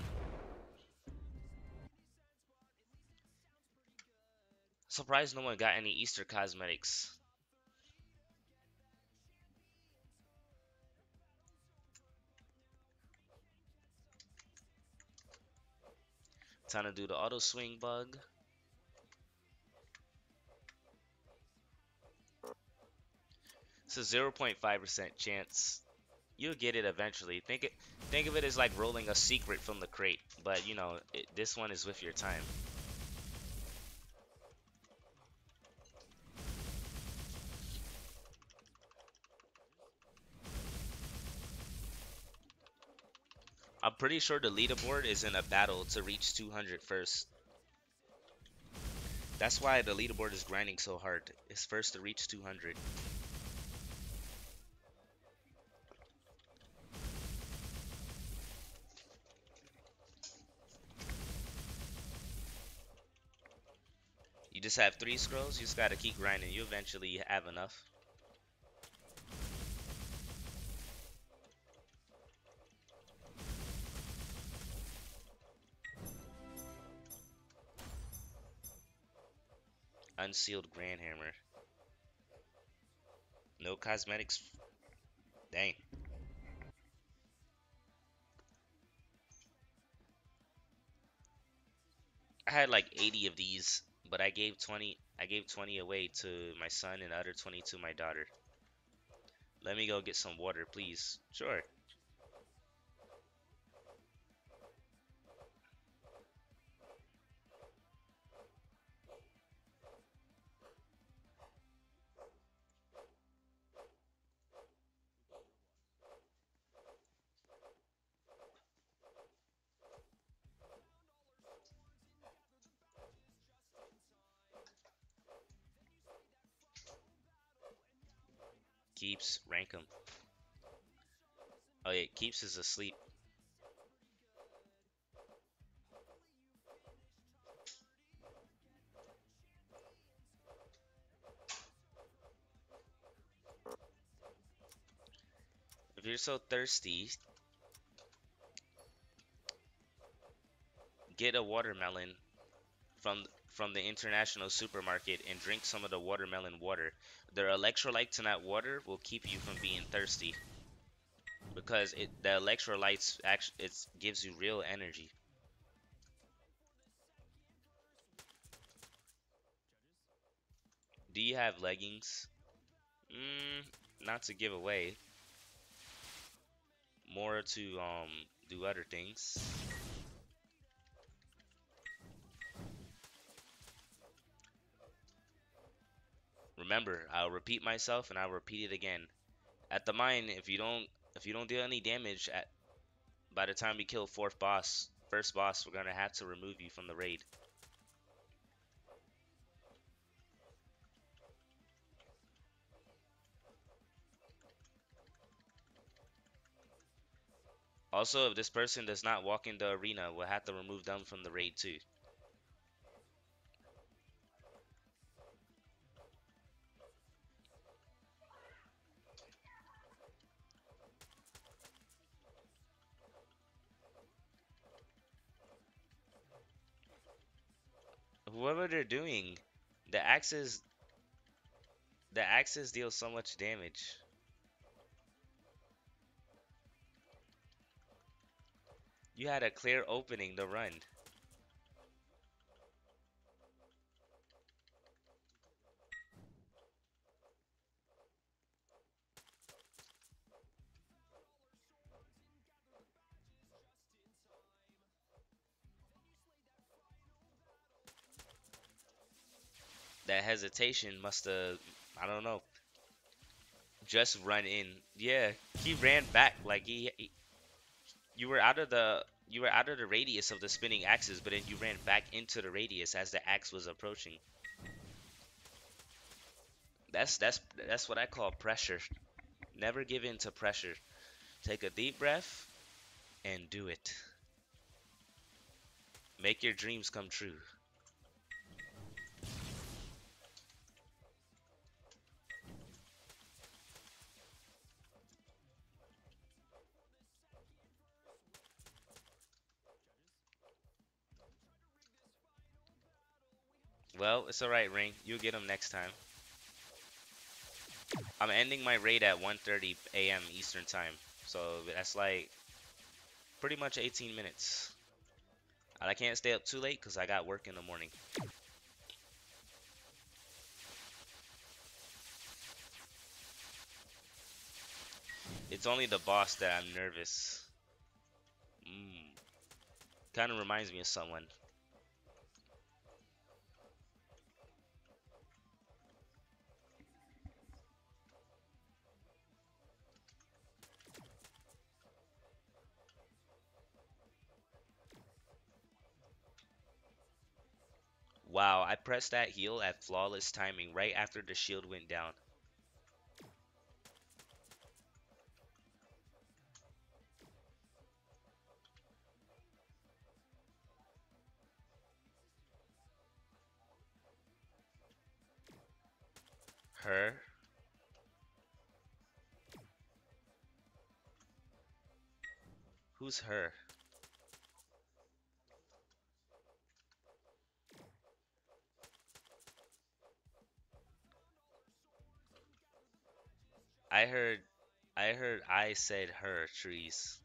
Surprised no one got any Easter cosmetics. Time to do the auto swing bug. It's a 0.5% chance. You'll get it eventually. Think it, think of it as like rolling a secret from the crate, but you know, it, this one is with your time. I'm pretty sure the leaderboard is in a battle to reach 200 first. That's why the leaderboard is grinding so hard. It's first to reach 200. You just have three scrolls, you just gotta keep grinding. You eventually have enough. Unsealed Grand Hammer. No cosmetics. Dang. I had like 80 of these, but I gave 20 I gave 20 away to my son and the other 20 to my daughter. Let me go get some water, please. Sure. Keeps, rank him. Oh yeah, Keeps is asleep. If you're so thirsty, get a watermelon from from the international supermarket and drink some of the watermelon water. The electrolytes in that water will keep you from being thirsty because it the electrolytes actually it gives you real energy. Do you have leggings? Mm, not to give away. More to um do other things. Remember, I'll repeat myself and I'll repeat it again. At the mine, if you don't if you don't deal any damage at by the time we kill fourth boss, first boss, we're gonna have to remove you from the raid. Also, if this person does not walk in the arena, we'll have to remove them from the raid too. Whatever they're doing, the axes the axes deal so much damage. You had a clear opening to run. That hesitation must have, I don't know, just run in. Yeah, he ran back like he, he you were out of the you were out of the radius of the spinning axes, but then you ran back into the radius as the axe was approaching. That's that's that's what I call pressure. Never give in to pressure. Take a deep breath and do it. Make your dreams come true. Well, it's alright, Ring. You'll get them next time. I'm ending my raid at 1.30 a.m. Eastern Time. So that's like pretty much 18 minutes. I can't stay up too late because I got work in the morning. It's only the boss that I'm nervous. Mm. Kind of reminds me of someone. Wow, I pressed that heal at flawless timing right after the shield went down. Her. Who's her? I heard I heard I said her trees.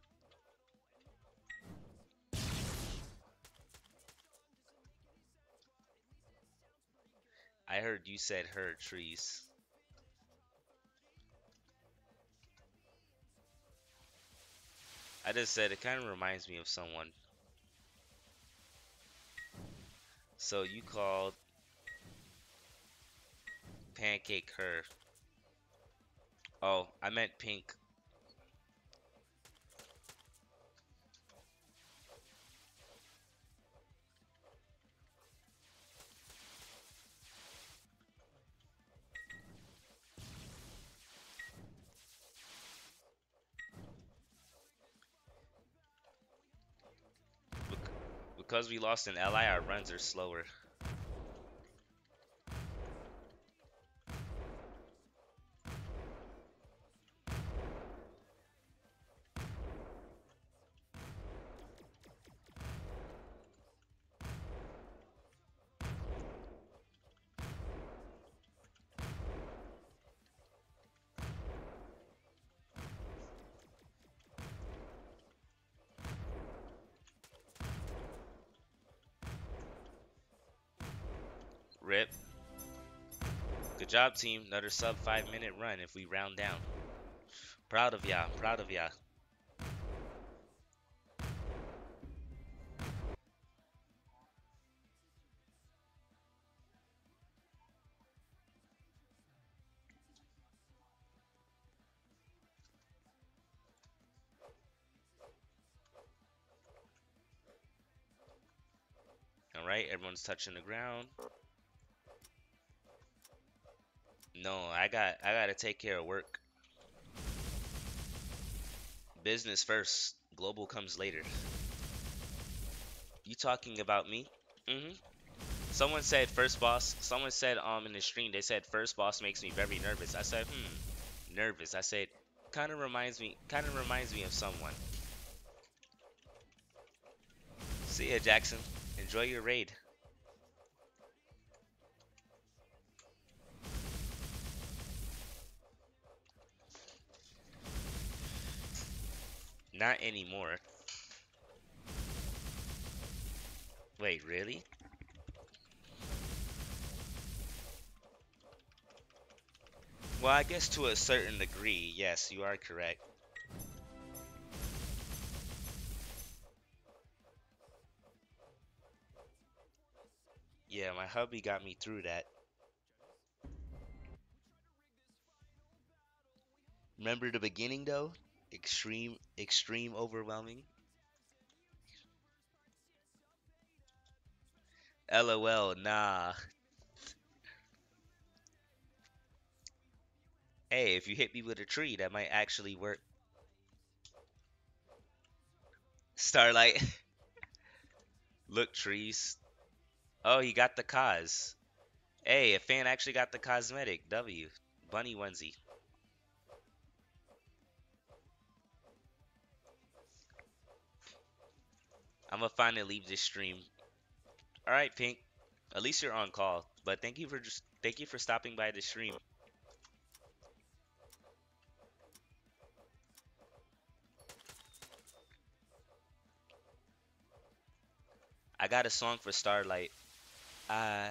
I heard you said her trees. I just said it kind of reminds me of someone. So you called Pancake her. Oh, I meant pink. Because we lost an ally, our runs are slower. Job, team. Another sub five minute run if we round down. Proud of y'all. Proud of y'all. All right, everyone's touching the ground. No, I got I got to take care of work. Business first, global comes later. You talking about me? Mm-hmm. Someone said first boss. Someone said um in the stream they said first boss makes me very nervous. I said, "Hmm, nervous." I said, "Kind of reminds me kind of reminds me of someone." See ya, Jackson. Enjoy your raid. Not anymore. Wait, really? Well, I guess to a certain degree, yes, you are correct. Yeah, my hubby got me through that. Remember the beginning though? Extreme, extreme overwhelming. LOL, nah. Hey, if you hit me with a tree, that might actually work. Starlight. Look, trees. Oh, he got the cos. Hey, a fan actually got the cosmetic. W. Bunny onesie. I'm gonna finally leave this stream. All right, Pink. At least you're on call. But thank you for just thank you for stopping by the stream. I got a song for Starlight. I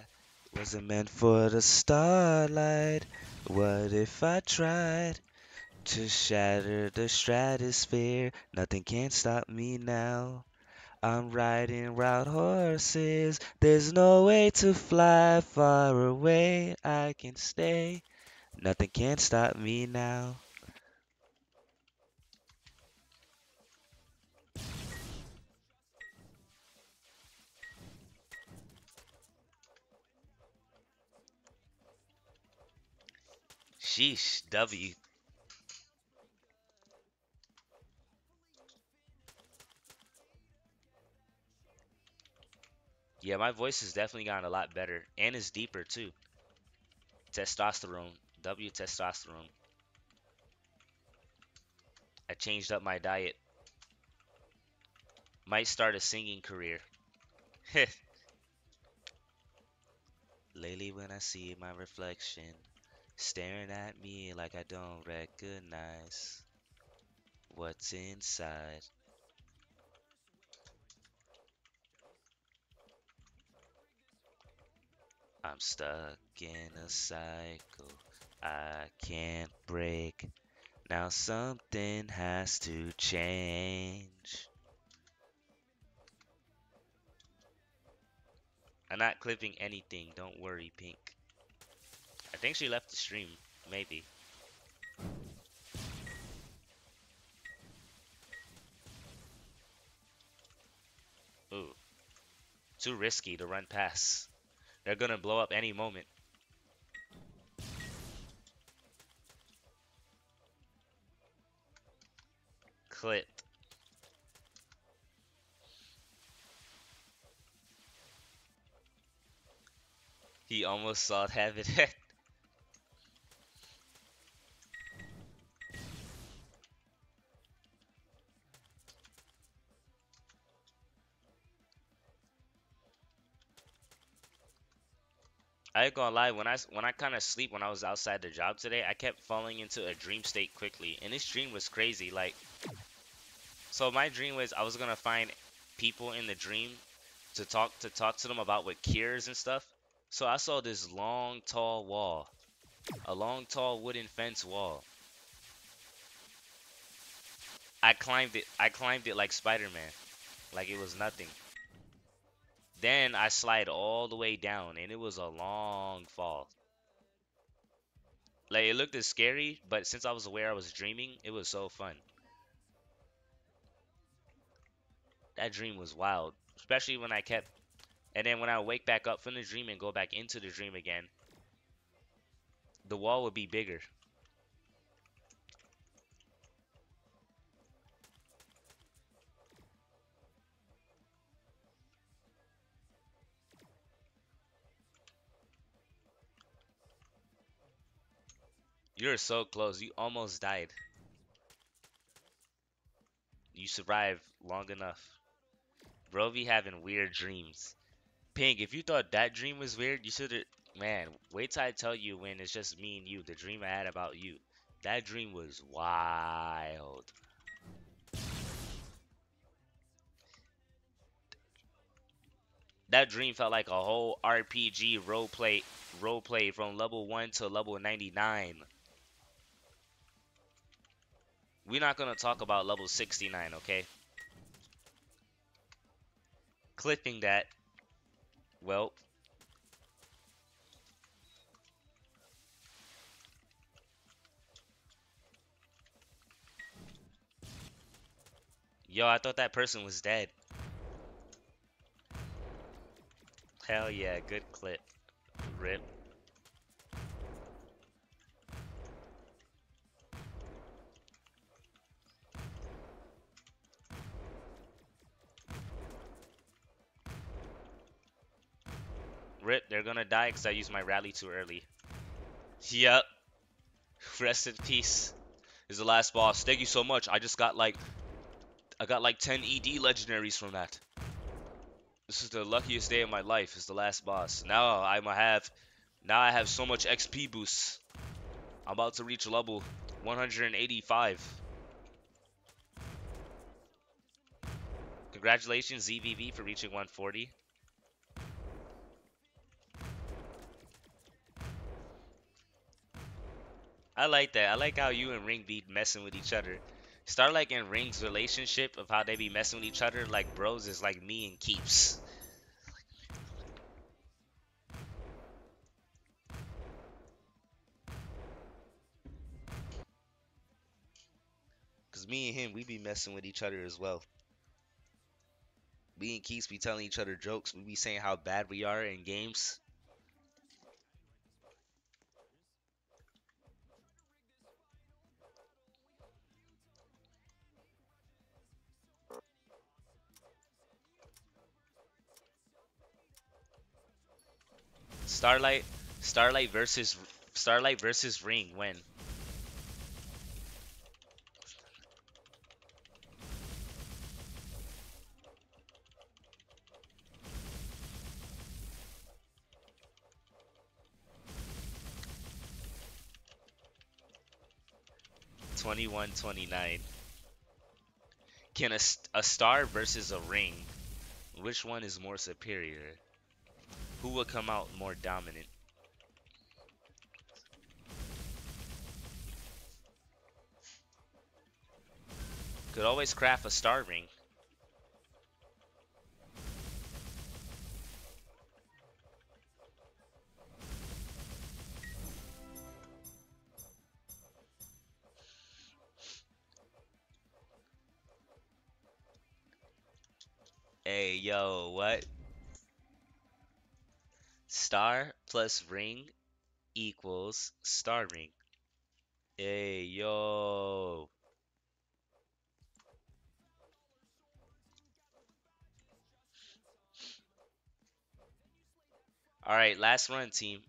wasn't meant for the starlight. What if I tried to shatter the stratosphere? Nothing can stop me now. I'm riding wild horses. There's no way to fly far away. I can stay. Nothing can stop me now. Sheesh, W. Yeah, my voice has definitely gotten a lot better and is deeper too. Testosterone, W testosterone. I changed up my diet. Might start a singing career. Lately, when I see my reflection staring at me like I don't recognize what's inside. I'm stuck in a cycle I can't break. Now something has to change. I'm not clipping anything, don't worry, Pink. I think she left the stream, maybe. Ooh. Too risky to run past. They're gonna blow up any moment. Clip. He almost saw it have I ain't gonna lie, when I when I kind of sleep when I was outside the job today, I kept falling into a dream state quickly, and this dream was crazy. Like, so my dream was I was gonna find people in the dream to talk to talk to them about what cures and stuff. So I saw this long, tall wall. A long, tall wooden fence wall. I climbed it. I climbed it like Spider-Man. Like it was nothing. Then I slide all the way down and it was a long fall. Like it looked as scary, but since I was aware I was dreaming, it was so fun. That dream was wild, especially when I kept and then when I wake back up from the dream and go back into the dream again, the wall would be bigger. You're so close. You almost died. You survived long enough. Bro be having weird dreams. Pink, if you thought that dream was weird, you should have... Man, wait till I tell you when it's just me and you, the dream I had about you. That dream was wild. That dream felt like a whole RPG roleplay roleplay from level 1 to level 99. We're not going to talk about level 69, okay? Clipping that. Well. Yo, I thought that person was dead. Hell yeah, good clip. Rip. Rip, they're gonna die because I used my rally too early. Yep. Rest in peace. Is the last boss. Thank you so much. I just got like I got like 10 ED legendaries from that. This is the luckiest day of my life. Is the last boss. Now I'm have now I have so much XP boosts. I'm about to reach level 185. Congratulations ZVV for reaching 140. I like that. I like how you and Ring be messing with each other. Start like in Ring's relationship of how they be messing with each other like bros is like me and Keeps. Cause me and him, we be messing with each other as well. Me and Keeps be telling each other jokes. We be saying how bad we are in games. Starlight, Starlight versus Starlight versus Ring when? Twenty-one, twenty-nine. Can a, a star versus a ring, which one is more superior? Who will come out more dominant? Could always craft a star ring. Hey, yo, what? Star plus ring equals star ring. Hey, yo. All right, last run, team.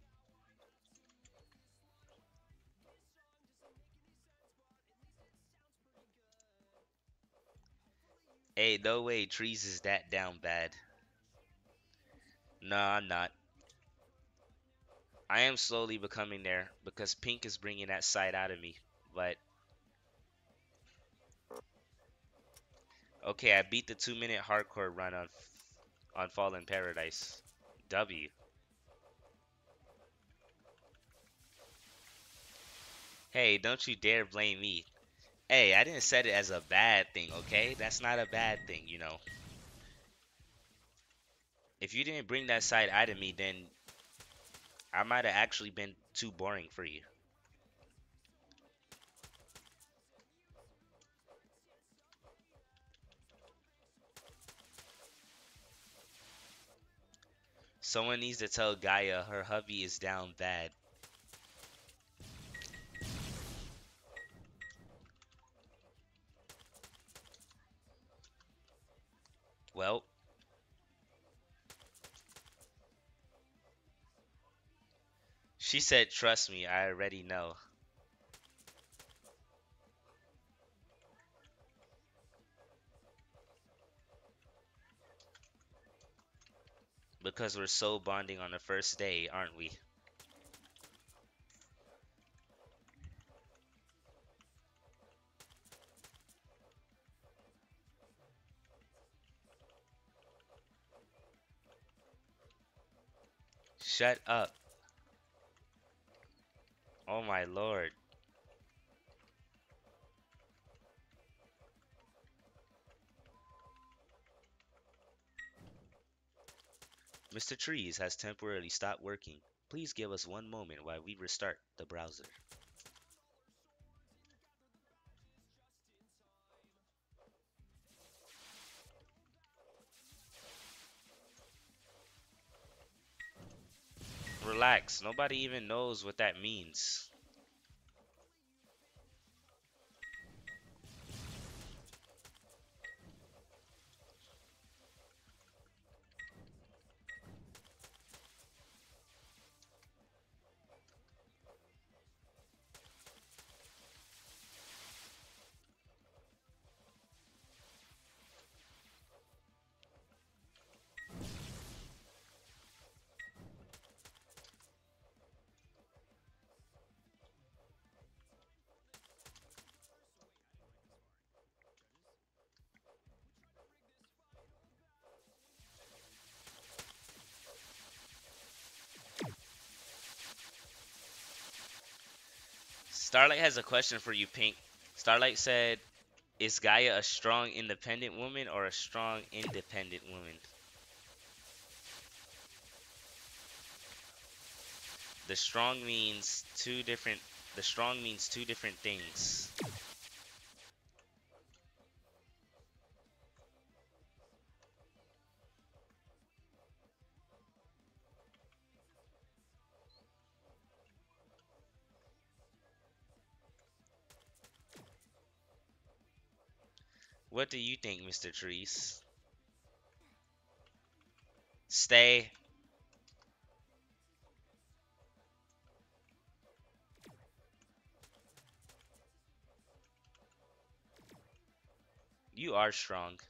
Hey, no way Trees is that down bad. Nah, I'm not. I am slowly becoming there because pink is bringing that side out of me. But okay, I beat the two minute hardcore run on on Fallen Paradise. W. Hey, don't you dare blame me. Hey, I didn't set it as a bad thing, okay? That's not a bad thing, you know. If you didn't bring that side out of me, then I might have actually been too boring for you. Someone needs to tell Gaia her hubby is down bad. Well, she said, trust me, I already know. Because we're so bonding on the first day, aren't we? Shut up. Mr. Trees has temporarily stopped working. Please give us one moment while we restart the browser. Relax, nobody even knows what that means. Starlight has a question for you, Pink. Starlight said, Is Gaia a strong independent woman or a strong independent woman? The strong means two different the strong means two different things. What do you think, Mr. Trees? Stay. You are strong.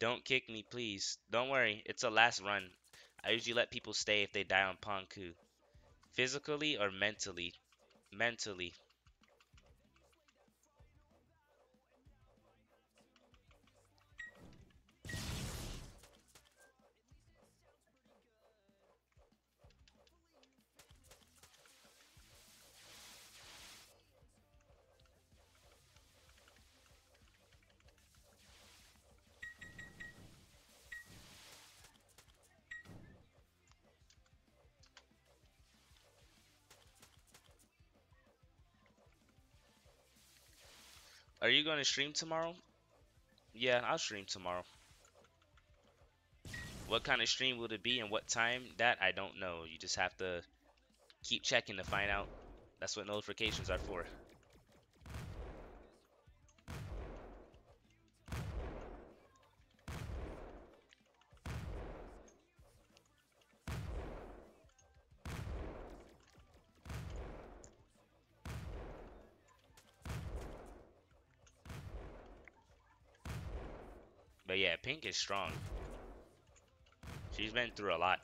Don't kick me, please. Don't worry, it's a last run. I usually let people stay if they die on Ponku. Physically or mentally? Mentally. Are you going to stream tomorrow? Yeah, I'll stream tomorrow. What kind of stream will it be and what time? That I don't know. You just have to keep checking to find out. That's what notifications are for. is strong. She's been through a lot.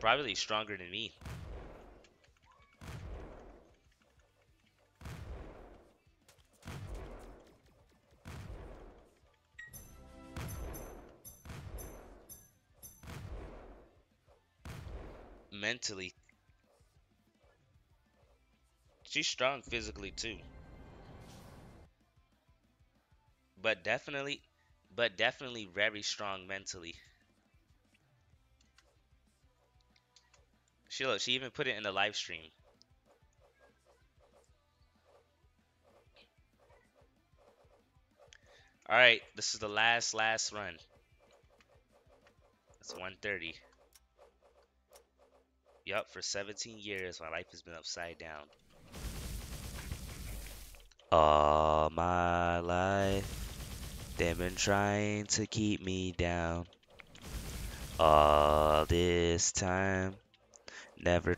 Probably stronger than me. Mentally. She's strong physically too. But definitely but definitely very strong mentally. She look, she even put it in the live stream. All right, this is the last last run. It's 130. Yup, for 17 years my life has been upside down. All my life they've been trying to keep me down. All this time never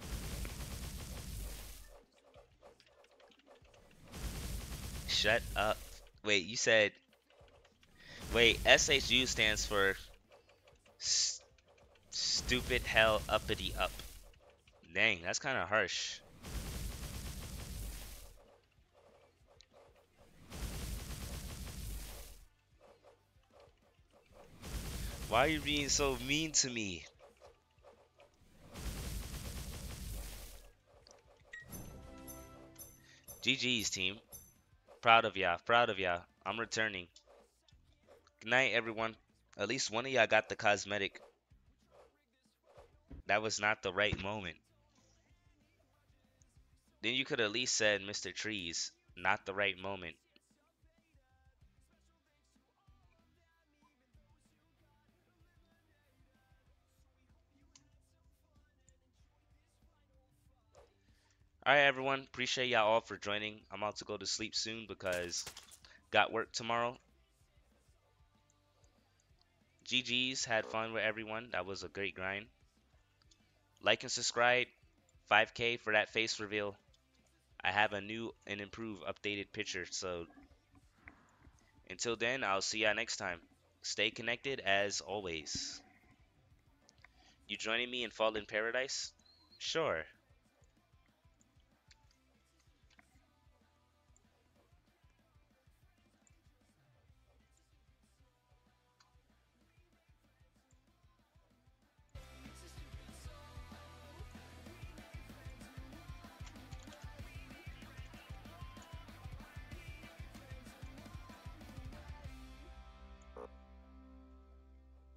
Shut up. Wait, you said Wait, SHU stands for st Stupid Hell Uppity Up. Dang, that's kind of harsh. Why are you being so mean to me? GG's team. Proud of ya. Proud of ya. I'm returning. Good night, everyone. At least one of y'all got the cosmetic. That was not the right moment. Then you could at least said Mr. Trees. Not the right moment. Alright, everyone. Appreciate y'all all for joining. I'm about to go to sleep soon because got work tomorrow. GG's. Had fun with everyone. That was a great grind. Like and subscribe. 5K for that face reveal. I have a new and improved updated picture. So until then, I'll see y'all next time. Stay connected as always. You joining me in Fallen Paradise? Sure.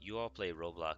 You all play Roblox.